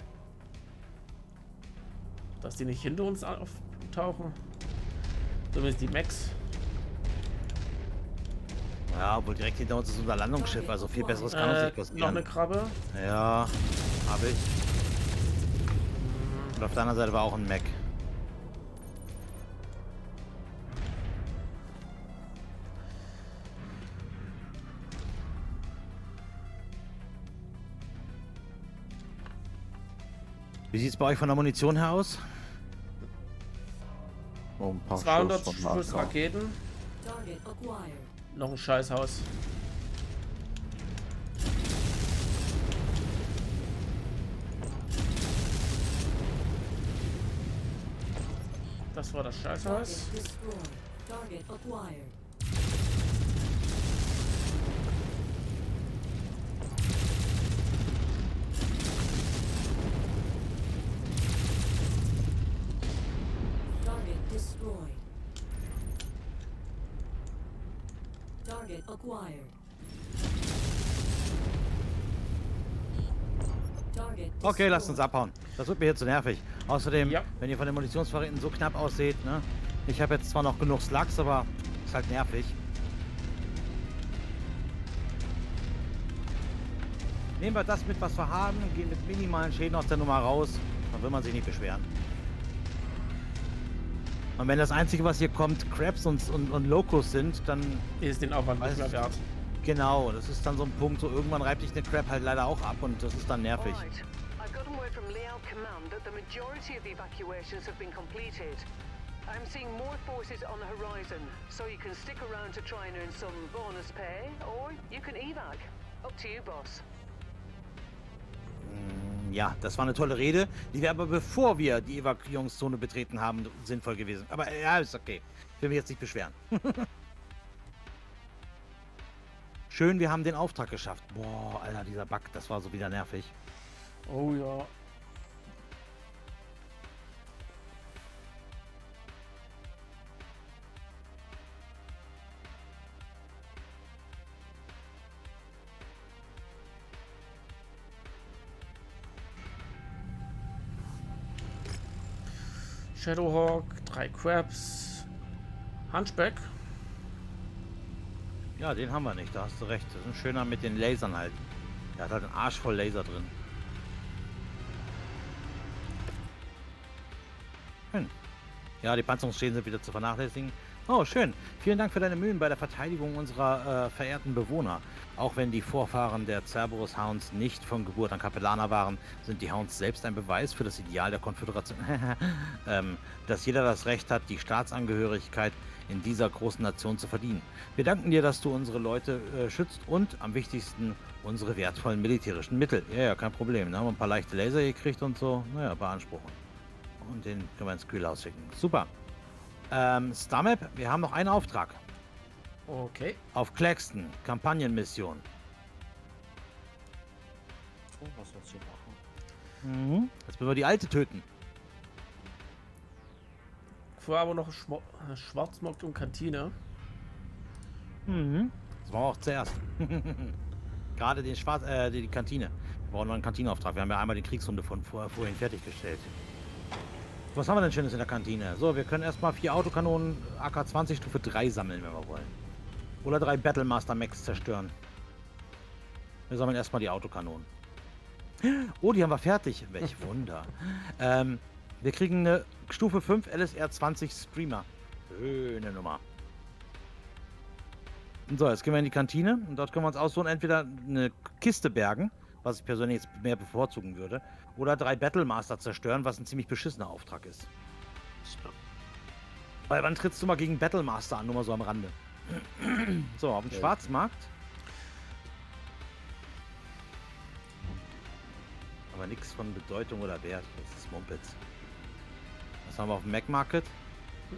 Dass die nicht hinter uns auftauchen. Zumindest die Max. Ja, obwohl direkt hinter uns ist unser Landungsschiff, also viel besseres kann uns Äh, nicht noch eine passieren. Krabbe. Ja, habe ich. Und auf der anderen Seite war auch ein Mac. Wie sieht es bei euch von der Munition her aus? Oh, ein paar 200 Schuss Schuss AK. Raketen. Target acquired. Noch ein Scheißhaus. Das war das Scheißhaus. Target destroyed. Target acquired. Target destroyed. Target acquired. Target Okay, lasst uns abhauen. Das wird mir hier zu nervig. Außerdem, Ja. wenn ihr von den Munitionsvorräten so knapp aussieht, ne? Ich habe jetzt zwar noch genug Slugs, aber ist halt nervig. Nehmen wir das mit, was wir haben, und gehen mit minimalen Schäden aus der Nummer raus. Dann will man sich nicht beschweren. Und wenn das Einzige, was hier kommt, Crabs und, und, und Locos sind, dann Ist den Aufwand nicht mehr wert. genau, das ist dann so ein Punkt, so irgendwann reibt sich eine Crab halt leider auch ab und das ist dann nervig. Alright. Majority of the evacuations have been completed. I'm seeing more forces on the horizon, so you can stick around to try and earn some bonus pay, or you can evac. Up to you, boss. Ja, das war eine tolle Rede. Die wäre aber bevor wir die Evakuierungszone betreten haben, sinnvoll gewesen. Aber ja, ist okay. Ich will mich jetzt nicht beschweren. <laughs> Schön, wir haben den Auftrag geschafft. Boah, Alter, dieser Bug, das war so wieder nervig. Oh ja. Shadowhawk, drei Crabs, Hunchback. Ja, den haben wir nicht, da hast du recht. Das ist ein schöner mit den Lasern halt. Der hat halt einen Arsch voll Laser drin. Schön. Ja, die Panzerungsschäden sind wieder zu vernachlässigen. Oh, schön. Vielen Dank für deine Mühen bei der Verteidigung unserer äh, verehrten Bewohner. Auch wenn die Vorfahren der Cerberus Hounds nicht von Geburt an Kapellaner waren, sind die Hounds selbst ein Beweis für das Ideal der Konföderation. <laughs> ähm, dass jeder das Recht hat, die Staatsangehörigkeit in dieser großen Nation zu verdienen. Wir danken dir, dass du unsere Leute äh, schützt und am wichtigsten unsere wertvollen militärischen Mittel. Ja, ja, kein Problem. Ne? Haben wir ein paar leichte Laser gekriegt und so. Naja, beanspruchen. Und den können wir ins Kühl ausschicken. Super. Ähm, Starmap, wir haben noch einen Auftrag. Okay. Auf Claxton, Kampagnenmission. So, was soll's hier machen? Mhm. Jetzt müssen wir die alte töten. Vorher aber noch Schmo äh, Schwarzmarkt und Kantine. Mhm. Das war auch zuerst. <laughs> Gerade den Schwarz, äh, die, die Kantine. Wir brauchen noch einen Kantinenauftrag. Wir haben ja einmal die Kriegshunde von vor, vorhin fertiggestellt. Was haben wir denn Schönes in der Kantine? So, wir können erstmal vier Autokanonen AK-20 Stufe 3 sammeln, wenn wir wollen. Oder drei Battlemaster Max zerstören. Wir sammeln erstmal die Autokanonen. Oh, die haben wir fertig. Welch <laughs> Wunder. ähm, wir kriegen eine Stufe 5 LSR 20 Streamer. Schöne Nummer. So, jetzt gehen wir in die Kantine und dort können wir uns aussuchen, entweder eine Kiste bergen, was ich persönlich jetzt mehr bevorzugen würde, oder drei Battlemaster zerstören, was ein ziemlich beschissener Auftrag ist. Weil wann trittst du mal gegen Battlemaster an, nur mal so am Rande? <clears throat> So, auf dem Ja. Schwarzmarkt. Aber nichts von Bedeutung oder Wert. Das ist Mumpitz. Was haben wir auf dem Mac Market?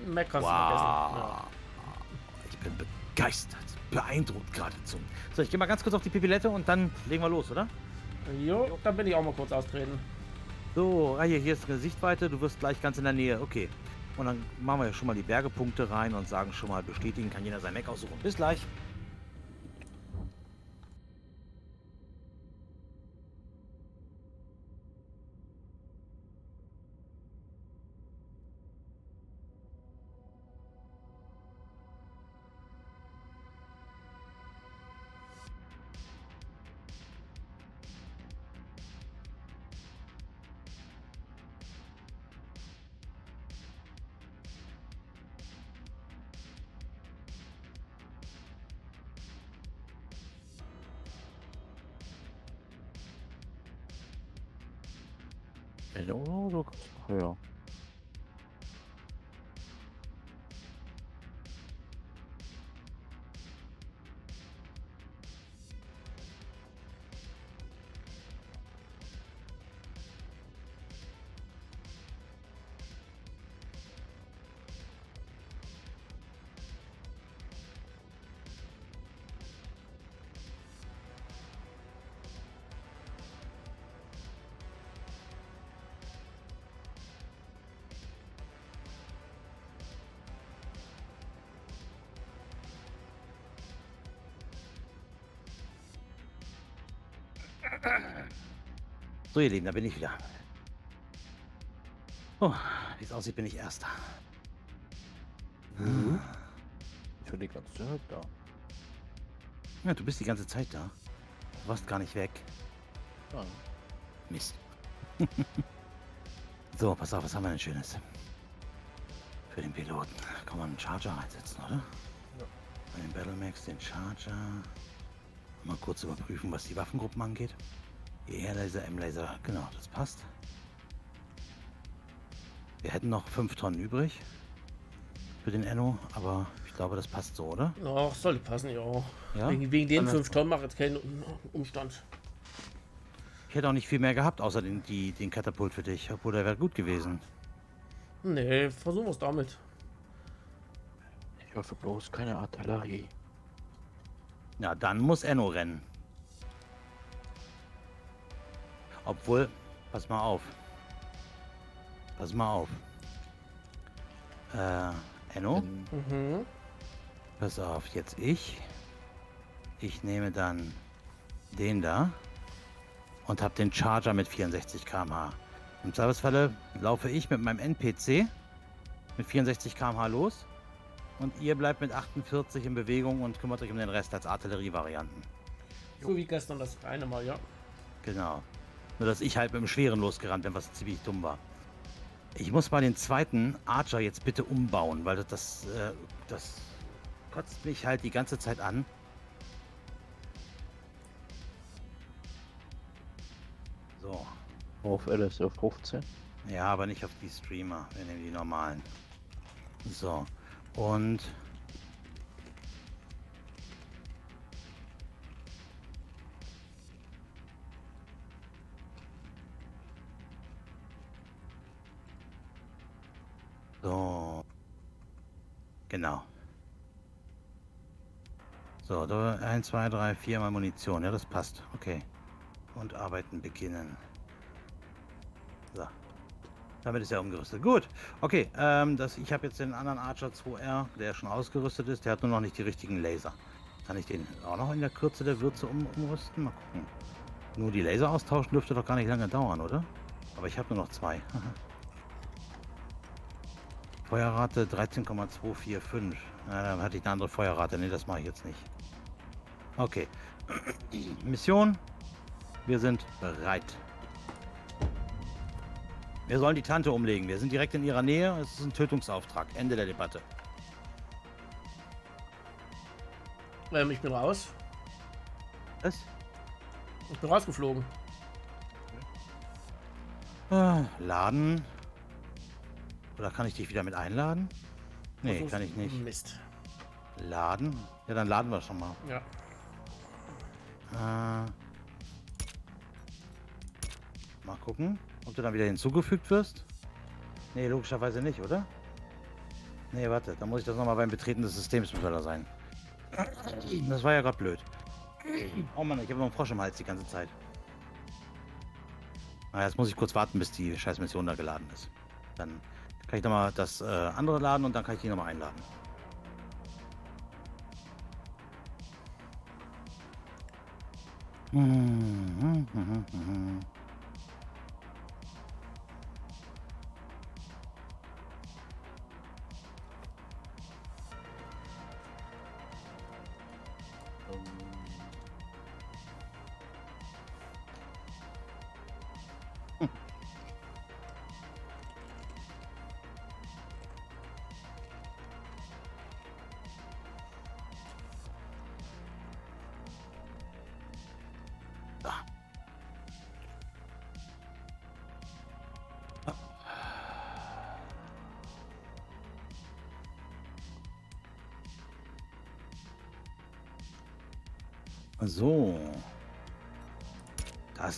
Mac Wow. Ich bin begeistert. Beeindruckt geradezu. So, ich gehe mal ganz kurz auf die Pipilette und dann legen wir los, oder? Jo, dann bin ich auch mal kurz austreten. So, ah, hier, hier ist eine Sichtweite. Du wirst gleich ganz in der Nähe. Okay. Und dann machen wir ja schon mal die Bergepunkte rein und sagen schon mal, bestätigen kann jeder sein Mac aussuchen. Bis gleich. So, ihr Lieben, da bin ich wieder. Oh, wie es aussieht, bin ich Erster. Ich bin die ganze Zeit da. Ja, du bist die ganze Zeit da. Du warst gar nicht weg. Ja. Mist. <laughs> so, pass auf, was haben wir denn Schönes? Für den Piloten. Kann man einen Charger reinsetzen, oder? Ja. Bei den Battlemax den Charger. Mal kurz überprüfen, was die Waffengruppen angeht. ER-Laser, M-Laser, genau, das passt. Wir hätten noch 5 Tonnen übrig für den Enno, aber ich glaube, das passt so, oder? Ach, sollte passen, ja. Ja? Wegen, wegen den Dann 5 Tonnen macht jetzt keinen Umstand. Ich hätte auch nicht viel mehr gehabt, außer den, die, den Katapult für dich, obwohl der wäre gut gewesen. Nee, versuchen wir es damit. Ich hoffe bloß keine Artillerie. Ja, dann muss Enno rennen. Obwohl, pass mal auf. Pass mal auf. Äh, Enno, Mhm. pass auf, jetzt ich. Ich nehme dann den da und habe den Charger mit 64 km/h. Im Zweifelsfalle laufe ich mit meinem NPC mit 64 km/h los und ihr bleibt mit 48 in Bewegung und kümmert euch um den Rest als Artillerievarianten. So wie gestern das eine Mal, ja. Genau. Nur, dass ich halt mit dem Schweren losgerannt bin, was ziemlich dumm war. Ich muss mal den zweiten Archer jetzt bitte umbauen, weil das, das, äh, das kotzt mich halt die ganze Zeit an. So. Auf LSR 15. Ja, aber nicht auf die Streamer. Wir nehmen die normalen. So. Und. So. Genau. So, da 1, 2, 3, 4 mal Munition. Ja, das passt. Okay. Und arbeiten beginnen. Damit ist er umgerüstet. Gut. Okay, ähm, das, ich habe jetzt den anderen Archer 2R, der schon ausgerüstet ist. Der hat nur noch nicht die richtigen Laser. Kann ich den auch noch in der Kürze der Würze um, umrüsten? Mal gucken. Nur die Laser austauschen dürfte doch gar nicht lange dauern, oder? Aber ich habe nur noch zwei. <laughs> Feuerrate 13,245. Ja, dann hatte ich eine andere Feuerrate. Ne, das mache ich jetzt nicht. Okay. <clears throat> Mission. Wir sind bereit. Wir sollen die Tante umlegen. Wir sind direkt in ihrer Nähe. Es ist ein Tötungsauftrag. Ende der Debatte. Ähm, ich bin raus. Was? Ich bin rausgeflogen. Ah, laden. Oder kann ich dich wieder mit einladen? Nee, kann ich nicht. Mist. Laden? Ja, dann laden wir schon mal. Ja. Äh, mal gucken, ob du dann wieder hinzugefügt wirst. Nee, logischerweise nicht, oder? Nee, warte, dann muss ich das nochmal beim Betreten des Systems da sein. Das war ja gerade blöd. Oh Mann, ich habe noch einen Frosch im Hals die ganze Zeit. Na, jetzt muss ich kurz warten, bis die scheiß Mission da geladen ist. Dann kann ich nochmal das äh, andere laden und dann kann ich die nochmal einladen. Mhm, mhm, mhm.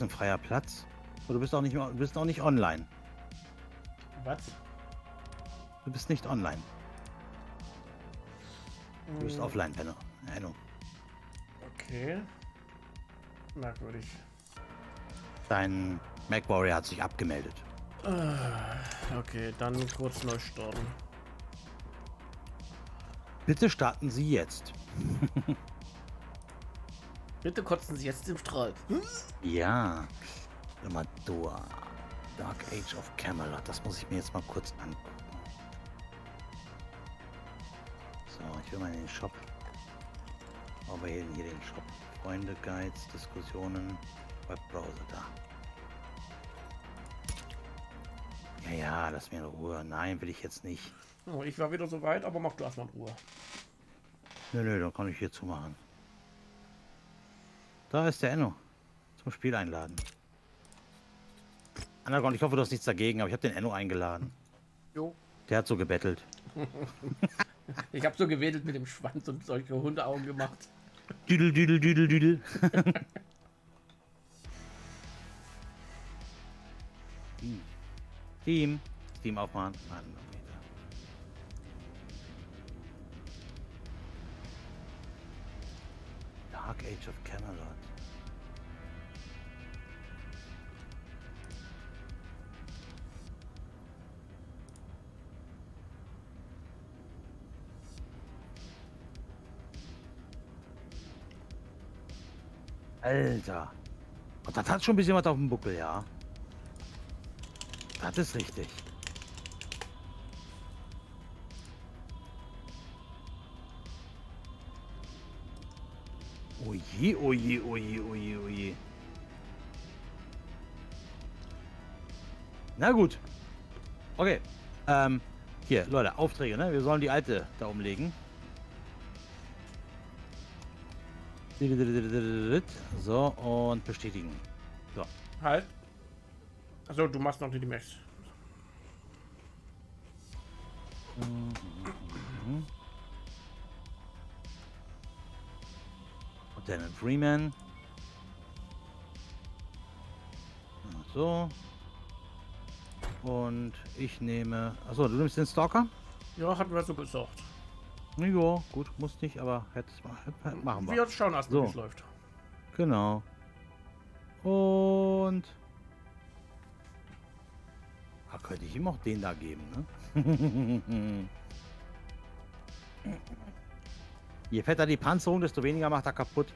Ist ein freier Platz. Oh, du bist auch nicht, du bist auch nicht online. Was? Du bist nicht online. Du bist Hm, offline, Benno. Benno. Okay. Merkwürdig. Dein Mac Warrior hat sich abgemeldet. Äh, Okay, dann kurz neu starten. Bitte starten Sie jetzt. <laughs> Bitte kotzen Sie jetzt im Strahl. Ja. Amador. Dark Age of Camelot. Das muss ich mir jetzt mal kurz angucken. So, ich will mal in den Shop. Aber hier, hier den Shop. Freunde, Guides, Diskussionen, Webbrowser da. Ja, ja, lass mir in Ruhe. Nein, will ich jetzt nicht. Oh, ich war wieder so weit, aber mach du erstmal in Ruhe. Nö, nö, dann kann ich hier zumachen. Da ist der Enno. Zum Spiel einladen. Anagon, ich hoffe, du hast nichts dagegen, aber ich habe den Enno eingeladen. Jo. Der hat so gebettelt. <laughs> Ich habe so gewedelt mit dem Schwanz und solche Hundeaugen gemacht. Düdel, düdel, düdel, düdel. Team. <laughs> Team. Team aufmachen. Meter. Dark Age of Camelot. Alter. Und das hat schon ein bisschen was auf dem Buckel, ja. Das ist richtig. Oje, oje, oje, oje, oje. Na gut. Okay. Ähm, hier, Leute, Aufträge, ne? Wir sollen die alte da umlegen. So, und bestätigen. So. Halt. Achso, du machst noch die Max. Lieutenant Freeman. So. Und ich nehme. Achso, du nimmst den Stalker? Ja, hatten wir so gesagt. Ja, gut, muss nicht, aber mal. Machen wir. Wir schauen erstmal, So. wie es läuft. Genau. Und. Ah, könnte ich ihm auch den da geben, ne? <laughs> Je fetter die Panzerung, desto weniger macht er kaputt.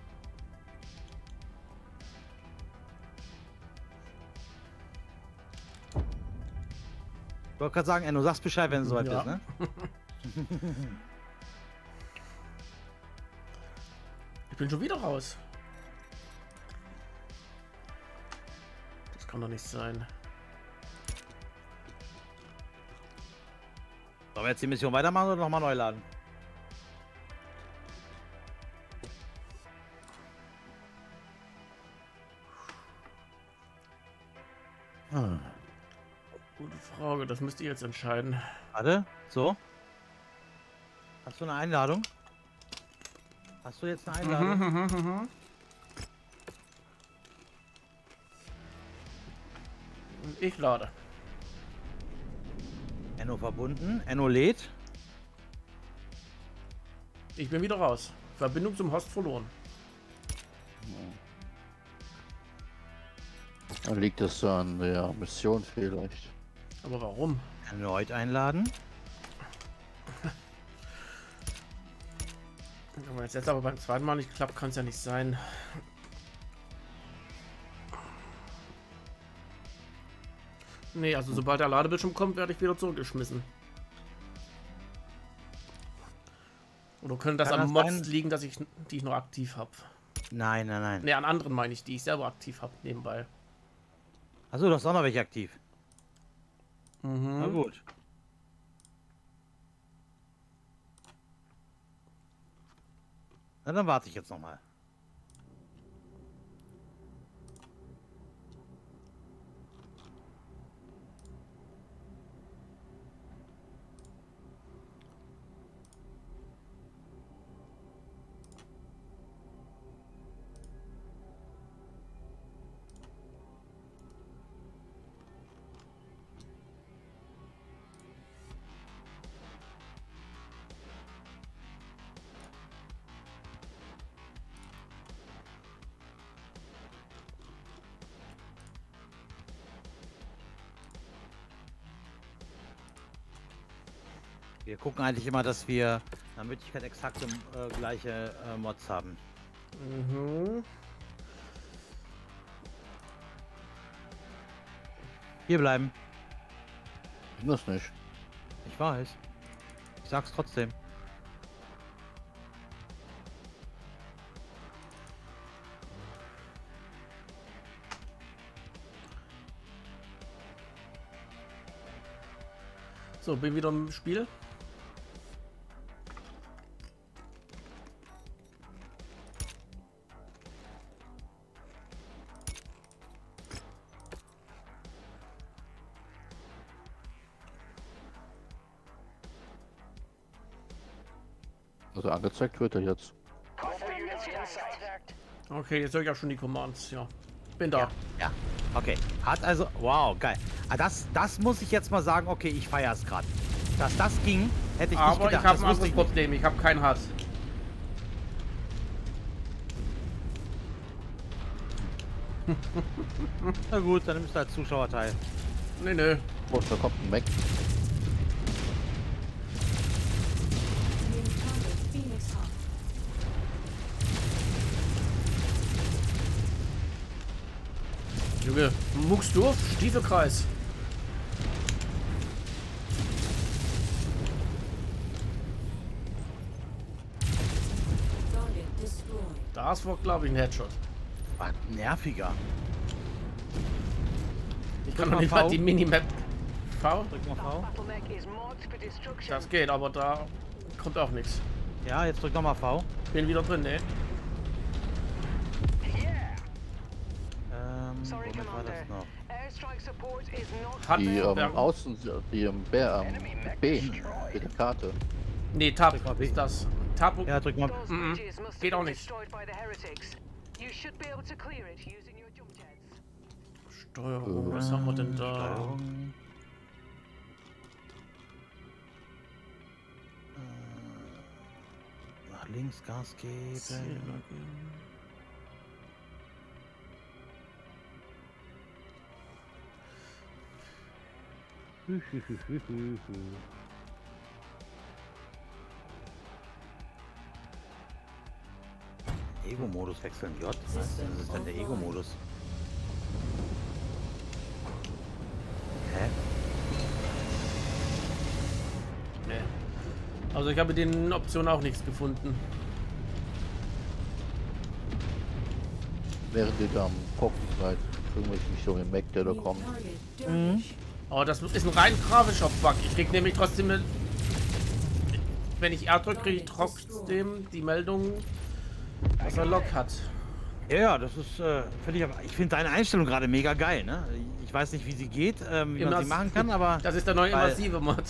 Ich wollte gerade sagen, Enno, sagst Bescheid, wenn es soweit Ja. ist, ne? <laughs> Ich bin schon wieder raus. Das kann doch nicht sein. Sollen wir jetzt die Mission weitermachen oder nochmal neu laden? Hm. Gute Frage, das müsst ihr jetzt entscheiden. Warte, so. Hast du eine Einladung? Hast du jetzt eine Einladung? Mhm. Und Ich lade. Enno verbunden. Enno lädt. Ich bin wieder raus. Verbindung zum Host verloren. Dann liegt das an der Mission vielleicht. Aber warum? Erneut einladen. Wenn es jetzt aber beim zweiten Mal nicht klappt, kann es ja nicht sein. Nee, also sobald der Ladebildschirm kommt, werde ich wieder zurückgeschmissen. Oder könnte das Kann an das Mods sein? liegen, dass ich, die ich noch aktiv habe? Nein, nein, nein. Ne, an anderen meine ich, die ich selber aktiv habe nebenbei. Achso, du hast auch noch welche aktiv. Na Mhm. gut. Na, dann warte ich jetzt noch gucken eigentlich immer, dass wir nach Möglichkeit exakt äh, gleiche äh, Mods haben. Mhm. Hier bleiben. Das nicht. Ich weiß. Ich sag's trotzdem. So, bin wieder im Spiel. Angezeigt wird er jetzt. Okay, jetzt höre ich auch schon die Commands, ja. Bin da. Ja. Okay. Hat also. Wow, geil. Ah, das, das muss ich jetzt mal sagen. Okay, ich feier's gerade. Dass das ging, hätte ich nicht Aber gedacht. ich habe das ein anderes ich nicht. Problem. Ich habe kein Hass. <laughs> Na gut, dann nimmst du als Zuschauer teil. Nee, nee. Oh, da kommt ein Mac. Junge, Mucksdorf, Stiefelkreis. Das war, glaube ich, ein Headshot. Was nerviger. Ich kann noch nicht mal die Minimap V. Drück mal V. Das geht, aber da kommt auch nichts. Ja, jetzt drück noch mal V. Bin wieder drin, ne? Sorry, womit war das Commander. noch? Airstrike support is not Hat Die ähm, ja, Außen, die ähm, B, ähm, B für die Karte. Nee, Tab Drück mal B. ist das. Tab. Ja, drück mal. Must have Geht auch nicht. destroyed by the heretics. You should be able to clear it using your jump jets. Steuerung, was haben wir denn da? Steuerung. Äh, Nach links Gas geben. <laughs> Ego-Modus wechseln. J? Was ist denn der Ego-Modus? Hä? Nee. Also ich habe in den Optionen auch nichts gefunden. Während ihr da am Kochen seid, kümmere ich mich um den Mac, der da kommt. Mhm. Aber das ist ein rein grafischer Bug. Ich krieg nämlich trotzdem, eine- wenn ich R drücke, kriege ich trotzdem die Meldung, dass er Lock hat. Ja, ja, das ist, äh, finde ich, aber ich finde deine Einstellung gerade mega geil, ne? Ich weiß nicht, wie sie geht, ähm, wie man sie Immersi- machen kann, aber. <laughs> Das ist der neue immersive Mod. <laughs>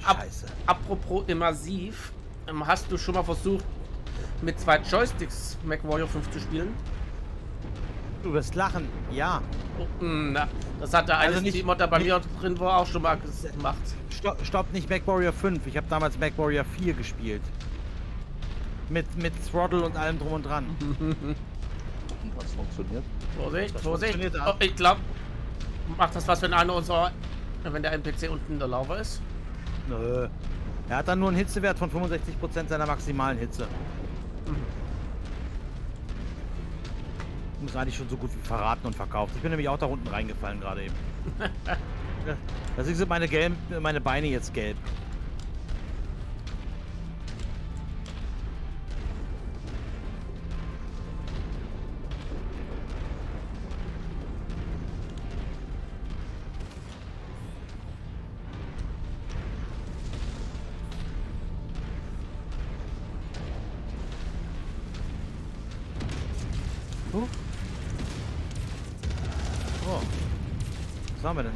Scheiße. Apropos immersiv, ähm, hast du schon mal versucht, mit zwei Joysticks MacWarrior 5 zu spielen? Du wirst lachen, ja. Oh, mm, na, das hat der Also eine der bei nicht- mir drin war, auch schon mal gemacht. Stopp, stopp nicht MacWarrior 5. Ich habe damals MacWarrior 4 gespielt. Mit, mit Throttle und allem drum und dran. <laughs> Was funktioniert? Vorsicht, Das Vorsicht. funktioniert Oh, ich glaube, macht das was, wenn einer unserer, wenn der NPC unten in der Lava ist? Nö. Er hat dann nur einen Hitzewert von 65% seiner maximalen Hitze. Muss eigentlich schon so gut wie verraten und verkauft. Ich bin nämlich auch da unten reingefallen gerade eben. <laughs> Deswegen sind meine, gelb, meine Beine jetzt gelb.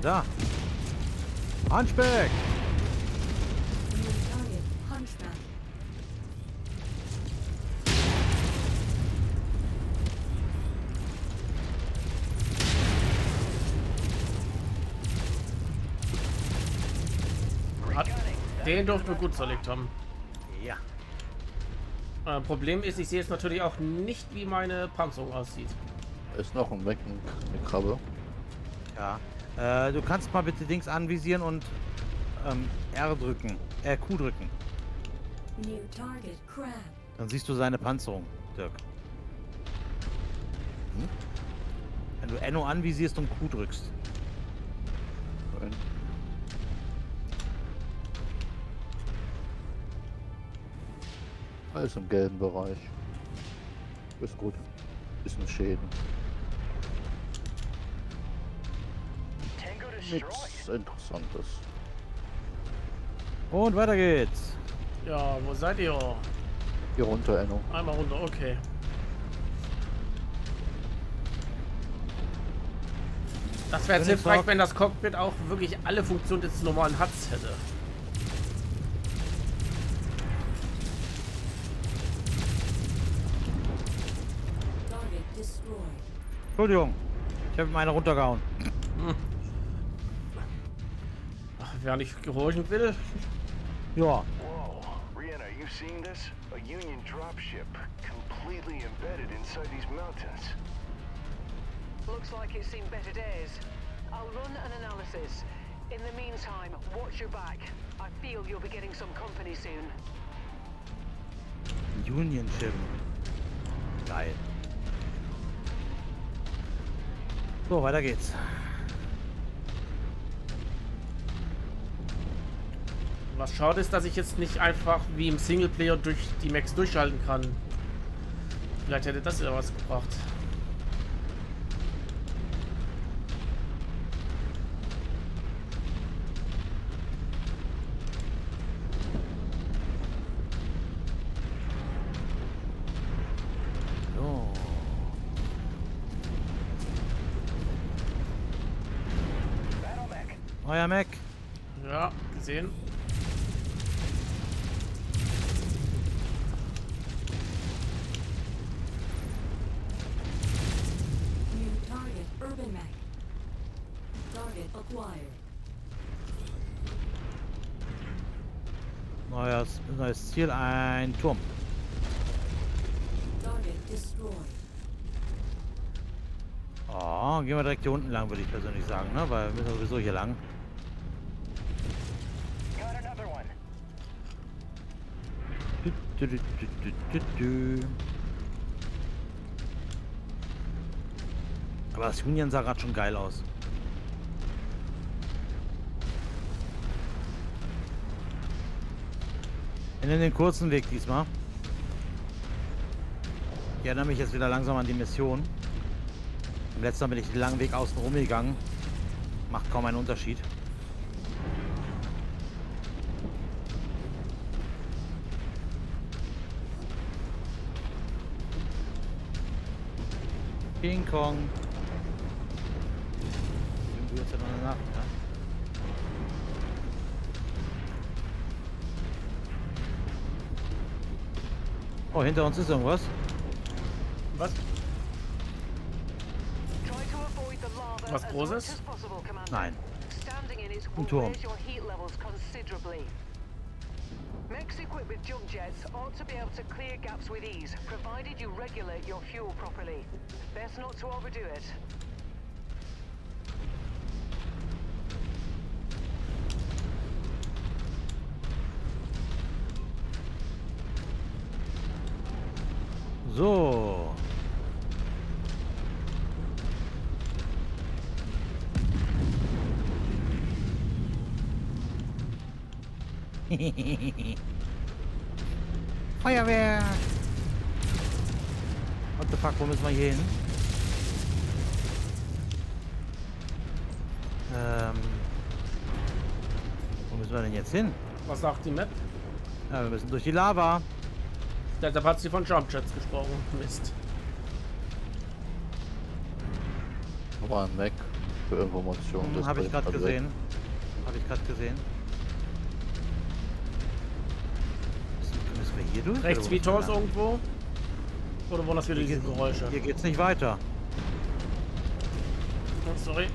Da? Hunchback! Hat, den durften wir gut zerlegt haben. Ja. Äh, Problem ist, ich sehe jetzt natürlich auch nicht, wie meine Panzerung aussieht. Ist noch ein Mac, eine Krabbe. Ja. Äh, du kannst mal bitte Dings anvisieren und ähm, R drücken. Äh, Q drücken. New target. Crab. Dann siehst du seine Panzerung, Dirk. Hm? Wenn du Enno anvisierst und Q drückst. Nein. Alles im gelben Bereich. Ist gut. Bisschen Schäden. Nichts Interessantes. Und weiter geht's. Ja, wo seid ihr? Hier runter, Enno. Einmal runter, okay. Das wäre jetzt hilfreich, wenn das Cockpit auch wirklich alle Funktionen des normalen Huts hätte. Entschuldigung. Ich habe meine runtergehauen. Wer nicht gehorchen will. Ja. Rihanna, you seen this? A Union dropship, completely embedded inside these mountains. Looks like it's seen better days. I'll run an analysis. In the meantime, watch your back. I feel you'll be getting some company soon. Union Ship. Geil. So, weiter geht's. Was schade ist, dass ich jetzt nicht einfach wie im Singleplayer durch die Max durchschalten kann. Vielleicht hätte das ja was gebracht. Ziel, ein Turm. Oh, gehen wir direkt hier unten lang, würde ich persönlich sagen, ne? Weil wir müssen sowieso hier lang. Aber das Union sah gerade schon geil aus. Wir nehmen den kurzen Weg diesmal. Ich erinnere mich jetzt wieder langsam an die Mission. Im letzten Mal bin ich den langen Weg außen rum gegangen. Macht kaum einen Unterschied. King Kong. Oh, hinter uns ist irgendwas. Was? Was as Großes? Nein. Ein Turm. Mechs equipped with jump jets ought to be able to clear gaps with ease, provided you regulate your fuel properly. Best not to overdo it. So. <laughs> Feuerwehr! What the fuck, wo müssen wir hier hin? Ähm. Wo müssen wir denn jetzt hin? Was sagt die Map? Ja, wir müssen durch die Lava. Deshalb hat sie von Jumpjets gesprochen. Mist. Aber ein Mac für Informationen. Hm, Habe ich gerade also gesehen. Habe ich gerade gesehen. Müssen- wir hier durch? Rechts wie Tors irgendwo? Oder waren das wieder diese Geräusche? Hier geht's nicht weiter. Oh, sorry.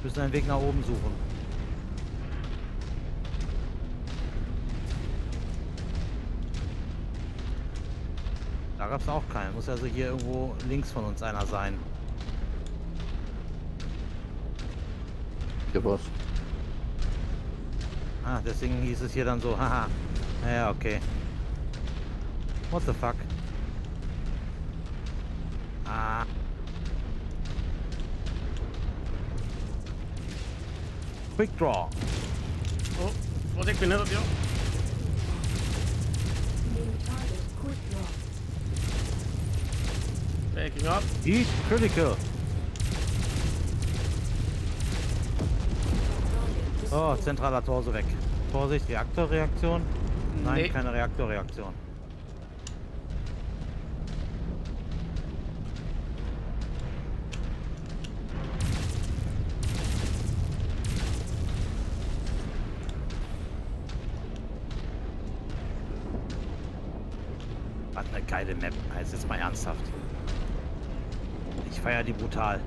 Wir müssen einen Weg nach oben suchen. Gab es auch keinen. Muss also hier irgendwo links von uns einer sein. Hier was. Ah, deswegen hieß es hier dann so, haha. Ja, okay. What the fuck? Ah. Quick Draw. Oh, Vorsicht, bin hinter dir. Backing up. Heat Critical. Oh, zentraler Torso weg. Vorsicht, Reaktorreaktion. Nein, Nee. keine Reaktorreaktion. Die brutal.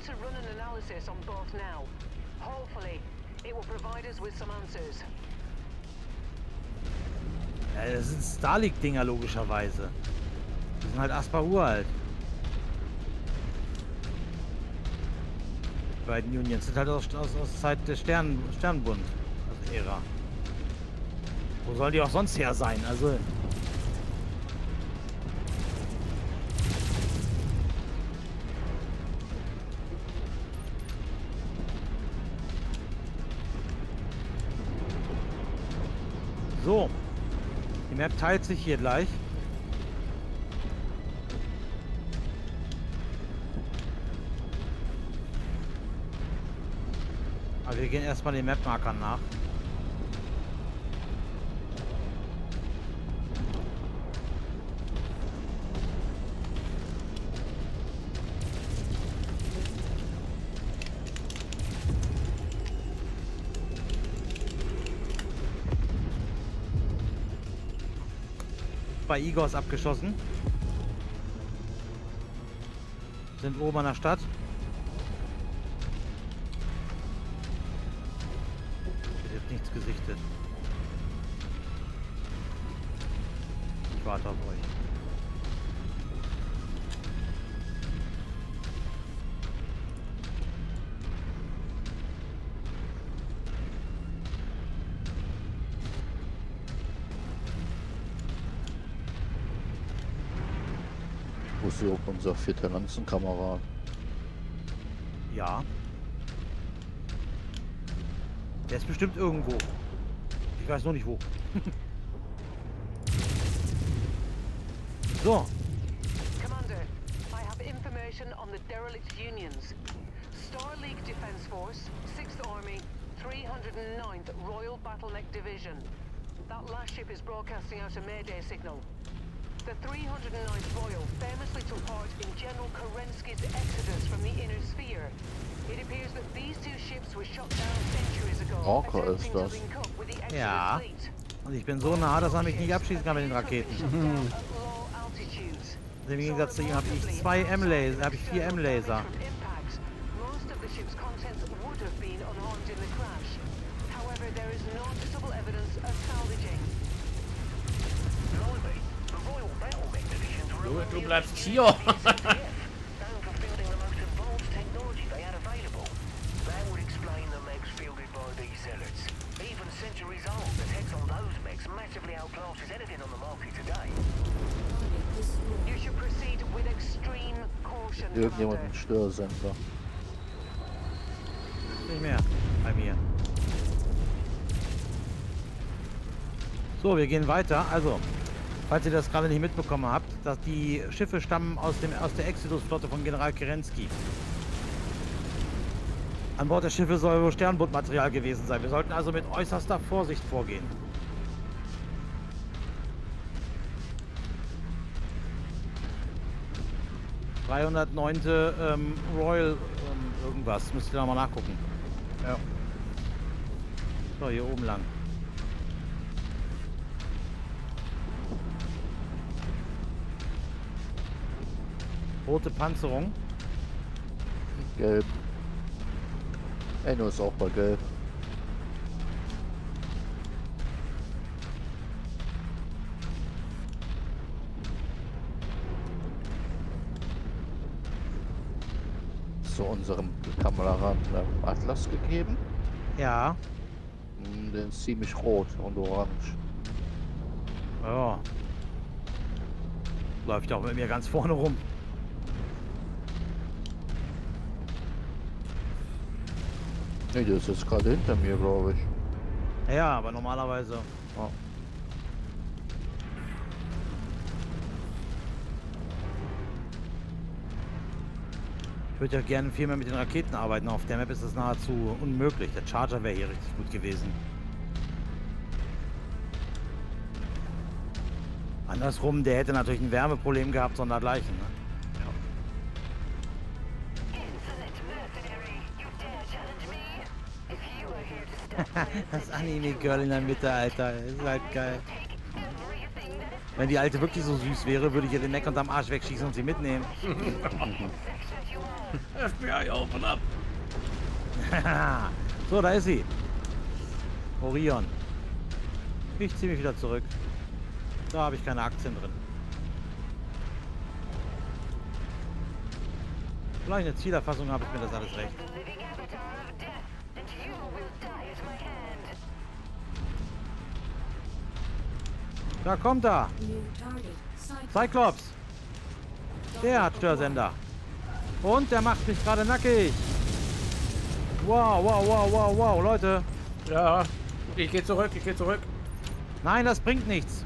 Begin to run an analysis on both now. Hopefully, it will provide us with some answers. Ja, das sind Starlink-Dinger logischerweise. Die sind halt Asper uralt. Die beiden Unions sind halt aus, aus, aus Zeit des Stern, Sternbund. Also Ära. Wo sollen die auch sonst her sein? Also. So. Die Map teilt sich hier gleich. Aber wir gehen erstmal den Map-Markern nach. Bei Igors abgeschossen. Sind oben an der Stadt. Unser vierter Lanzenkamerad? Ja. Der ist bestimmt irgendwo. Ich weiß nur nicht wo. <laughs> so, Commander, I have information on the derelict unions. Star League Defense Force, 6th Army, 309th Royal Battleneck Division. That last ship is broadcasting out a Mayday signal. The 309th Royal famously took part in General Kerensky's exodus from the Inner Sphere. It appears that these two ships were shot down centuries ago, Orca ist das. Ja. und ich bin so nah, dass er mich nicht abschießen kann mit den Raketen. <laughs> Altitudes. Im Gegensatz zu ihm habe ich zwei M-Laser, habe ich vier M-Laser. Proceed with extreme caution, Irgendjemand ein Commander. Störsender. Nicht mehr bei mir. So, wir gehen weiter. Also, falls ihr das gerade nicht mitbekommen habt, dass die Schiffe stammen aus, dem, aus der Exodus-Flotte von General Kerensky. An Bord der Schiffe soll wohl Sternbundmaterial gewesen sein. Wir sollten also mit äußerster Vorsicht vorgehen. ...309. Ähm, Royal ähm, irgendwas. Müsst ihr nochmal nachgucken. Ja. So, hier oben lang. Rote Panzerung. Gelb. Enno ist auch bei Gelb. Zu unserem Kameraden ähm, Atlas gegeben. Ja. Mm, Der ist ziemlich rot und orange. Ja. Läuft auch mit mir ganz vorne rum. Nee, der ist jetzt gerade hinter mir, glaube ich. Ja, aber normalerweise. Ja. Ich würde ja gerne viel mehr mit den Raketen arbeiten. Auf der Map ist das nahezu unmöglich. Der Charger wäre hier richtig gut gewesen. Andersrum, der hätte natürlich ein Wärmeproblem gehabt, sondergleichen. Ne? Das Anime-Girl in der Mitte, Alter. Ist halt geil. Wenn die Alte wirklich so süß wäre, würde ich ihr den Neck unterm Arsch wegschießen und sie mitnehmen. <laughs> FBI, open up. <laughs> so, da ist sie. Orion. Ich ziehe mich wieder zurück. Da habe ich keine Aktien drin. Vielleicht eine Zielerfassung habe ich mir das alles recht. Da kommt er. Cyclops. Der hat Störsender. Und der macht mich gerade nackig. Wow, wow, wow, wow, wow, Leute. Ja, ich gehe zurück, ich gehe zurück. Nein, das bringt nichts.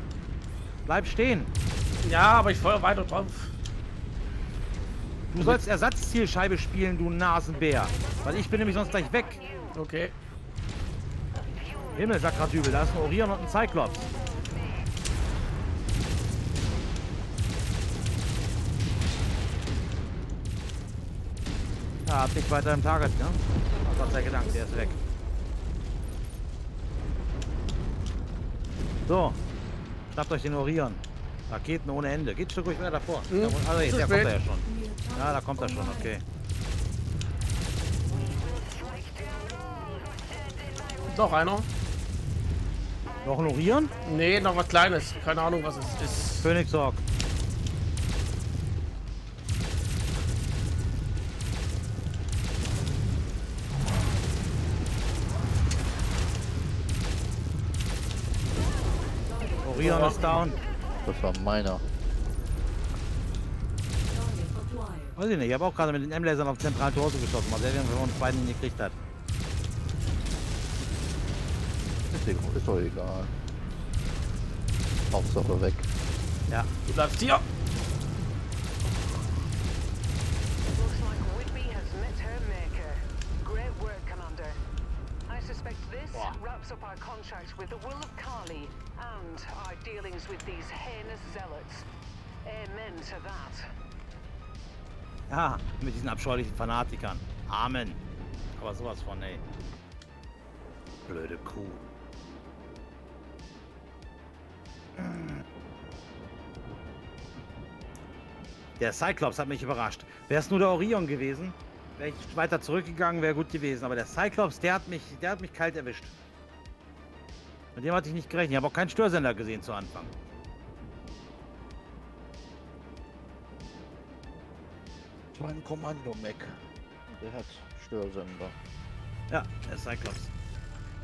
Bleib stehen. Ja, aber ich feuer weiter drauf. Du sollst Ersatzzielscheibe spielen, du Nasenbär. Weil ich bin nämlich sonst gleich weg. Okay. Himmel, Sakratübel, da ist ein Orion und ein Cyclops. Ja, hab nicht weiter im Target, ne? Gott sei Dank, der ist weg. So, schnappt euch den Orion. Raketen ohne Ende. Geht Stück ruhig mehr davor. Hm, Da, also, der kommt er ja schon. Ja, da kommt er schon, okay. Noch einer? Noch ein Orion? Nee, noch was Kleines. Keine Ahnung, was es ist. Phoenix Hawk. Orion ist down. Das war meiner. Weiß ich nicht, ich habe auch gerade mit den M-Lasern auf zentralen Torso geschossen, mal sehen, wer von uns beiden ihn gekriegt hat. Ist, egal, ist doch egal. Hauptsache weg. Ja, du bleibst hier. Wraps up our contract with the Will of Kali and our dealings with these heinous zealots. Amen to that. Ja, mit diesen abscheulichen Fanatikern. Amen. Aber sowas von, ey. Blöde Kuh. Der Cyclops hat mich überrascht. Wäre es nur der Orion gewesen, wäre ich weiter zurückgegangen, wäre gut gewesen. Aber der Cyclops, der hat mich, der hat mich kalt erwischt. Mit dem hatte ich nicht gerechnet. Ich habe auch keinen Störsender gesehen zu Anfang. Das war ein Kommando-Mac. Der hat Störsender. Ja, der Cyclops.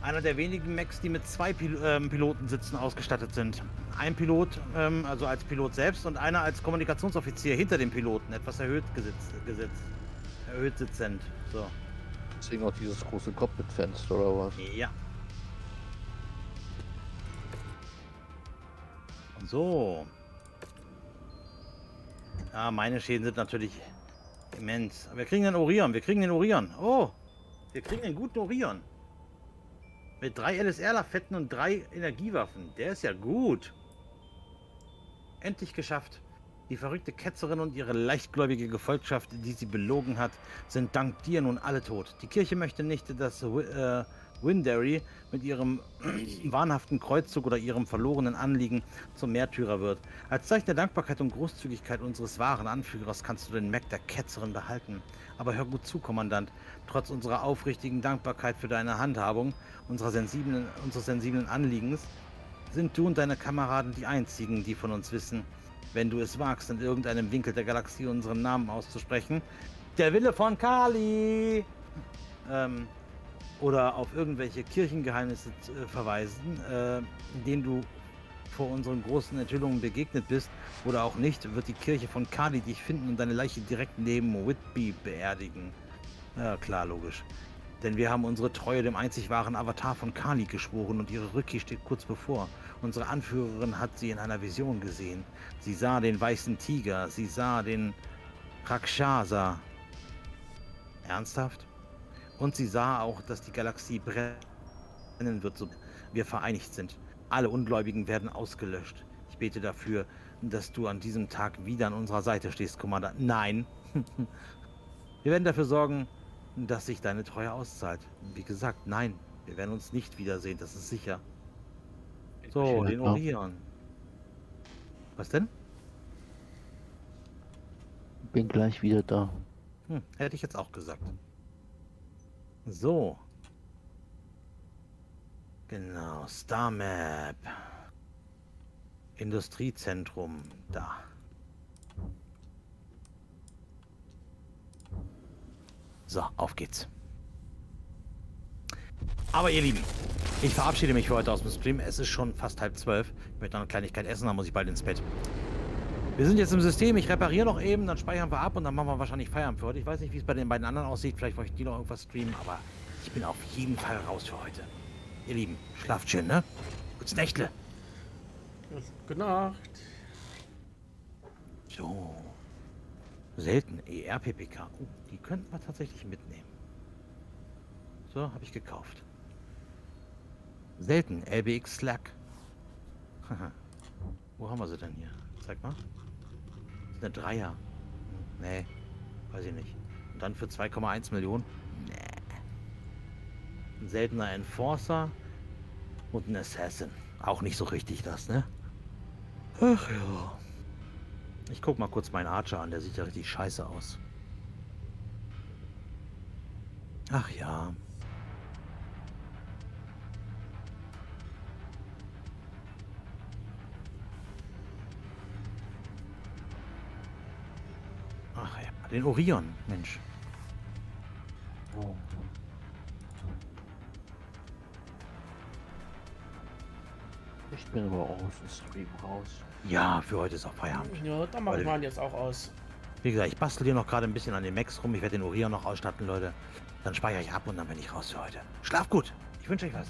Einer der wenigen Mechs, die mit zwei Pil ähm, Pilotensitzen ausgestattet sind. Ein Pilot, ähm, also als Pilot selbst, und einer als Kommunikationsoffizier hinter dem Piloten, etwas erhöht gesetzt, gesetzt. Erhöht sitzend. So. Deswegen auch dieses große Cockpit-Fenster oder was? Ja. So. Ja, meine Schäden sind natürlich immens. Wir kriegen den Orion, wir kriegen den Orion. Oh, wir kriegen einen guten Orion. Mit drei LSR-Lafetten und drei Energiewaffen. Der ist ja gut. Endlich geschafft. Die verrückte Ketzerin und ihre leichtgläubige Gefolgschaft, die sie belogen hat, sind dank dir nun alle tot. Die Kirche möchte nicht, dass äh, Winderry mit ihrem <clears throat> wahnhaften Kreuzzug oder ihrem verlorenen Anliegen zum Märtyrer wird. Als Zeichen der Dankbarkeit und Großzügigkeit unseres wahren Anführers kannst du den Mac der Ketzerin behalten. Aber hör gut zu, Kommandant. Trotz unserer aufrichtigen Dankbarkeit für deine Handhabung unserer sensiblen, unseres sensiblen Anliegens sind du und deine Kameraden die einzigen, die von uns wissen, wenn du es wagst, in irgendeinem Winkel der Galaxie unseren Namen auszusprechen. Der Wille von Kali! Ähm, oder auf irgendwelche Kirchengeheimnisse äh, verweisen, äh, denen du vor unseren großen Enthüllungen begegnet bist oder auch nicht, wird die Kirche von Kali dich finden und deine Leiche direkt neben Whitby beerdigen. Ja, klar, logisch. Denn wir haben unsere Treue dem einzig wahren Avatar von Kali geschworen und ihre Rückkehr steht kurz bevor. Unsere Anführerin hat sie in einer Vision gesehen. Sie sah den weißen Tiger, sie sah den Rakshasa. Ernsthaft? Und sie sah auch, dass die Galaxie brennen wird, so wir vereinigt sind. Alle Ungläubigen werden ausgelöscht. Ich bete dafür, dass du an diesem Tag wieder an unserer Seite stehst, Commander. Nein. <laughs> wir werden dafür sorgen, dass sich deine Treue auszahlt. Wie gesagt, nein. Wir werden uns nicht wiedersehen, das ist sicher. So, den. Orion. Was denn? Bin gleich wieder da. Hm, hätte ich jetzt auch gesagt. So. Genau, Star Map. Industriezentrum, da. So, auf geht's. Aber ihr Lieben, ich verabschiede mich für heute aus dem Stream. Es ist schon fast halb zwölf. Ich möchte noch eine Kleinigkeit essen, dann muss ich bald ins Bett. Wir sind jetzt im System, ich repariere noch eben, dann speichern wir ab und dann machen wir wahrscheinlich Feierabend für heute. Ich weiß nicht, wie es bei den beiden anderen aussieht, vielleicht wollte ich die noch irgendwas streamen, aber ich bin auf jeden Fall raus für heute. Ihr Lieben, schlaft schön, ne? Gutes Nächtle. Gute Nacht. So. Selten ER-PPK. Oh, die könnten wir tatsächlich mitnehmen. So, habe ich gekauft. Selten LBX Slack. Haha. <laughs> Wo haben wir sie denn hier? Zeig mal. Eine Dreier. Nee, weiß ich nicht. Und dann für 2,1 Millionen? Nee. Ein seltener Enforcer und ein Assassin. Auch nicht so richtig das, ne? Ach ja. Ich guck mal kurz meinen Archer an, der sieht ja richtig scheiße aus. Ach ja. Den Orion, Mensch. Oh. Ich bin aber auch aus dem Stream raus. Ja, für heute ist auch Feierabend. Ja, dann mache ich Weil- meinen jetzt auch aus. Wie gesagt, ich bastel hier noch gerade ein bisschen an den Max rum. Ich werde den Orion noch ausstatten, Leute. Dann speichere ich ab und dann bin ich raus für heute. Schlaf gut. Ich wünsche euch was.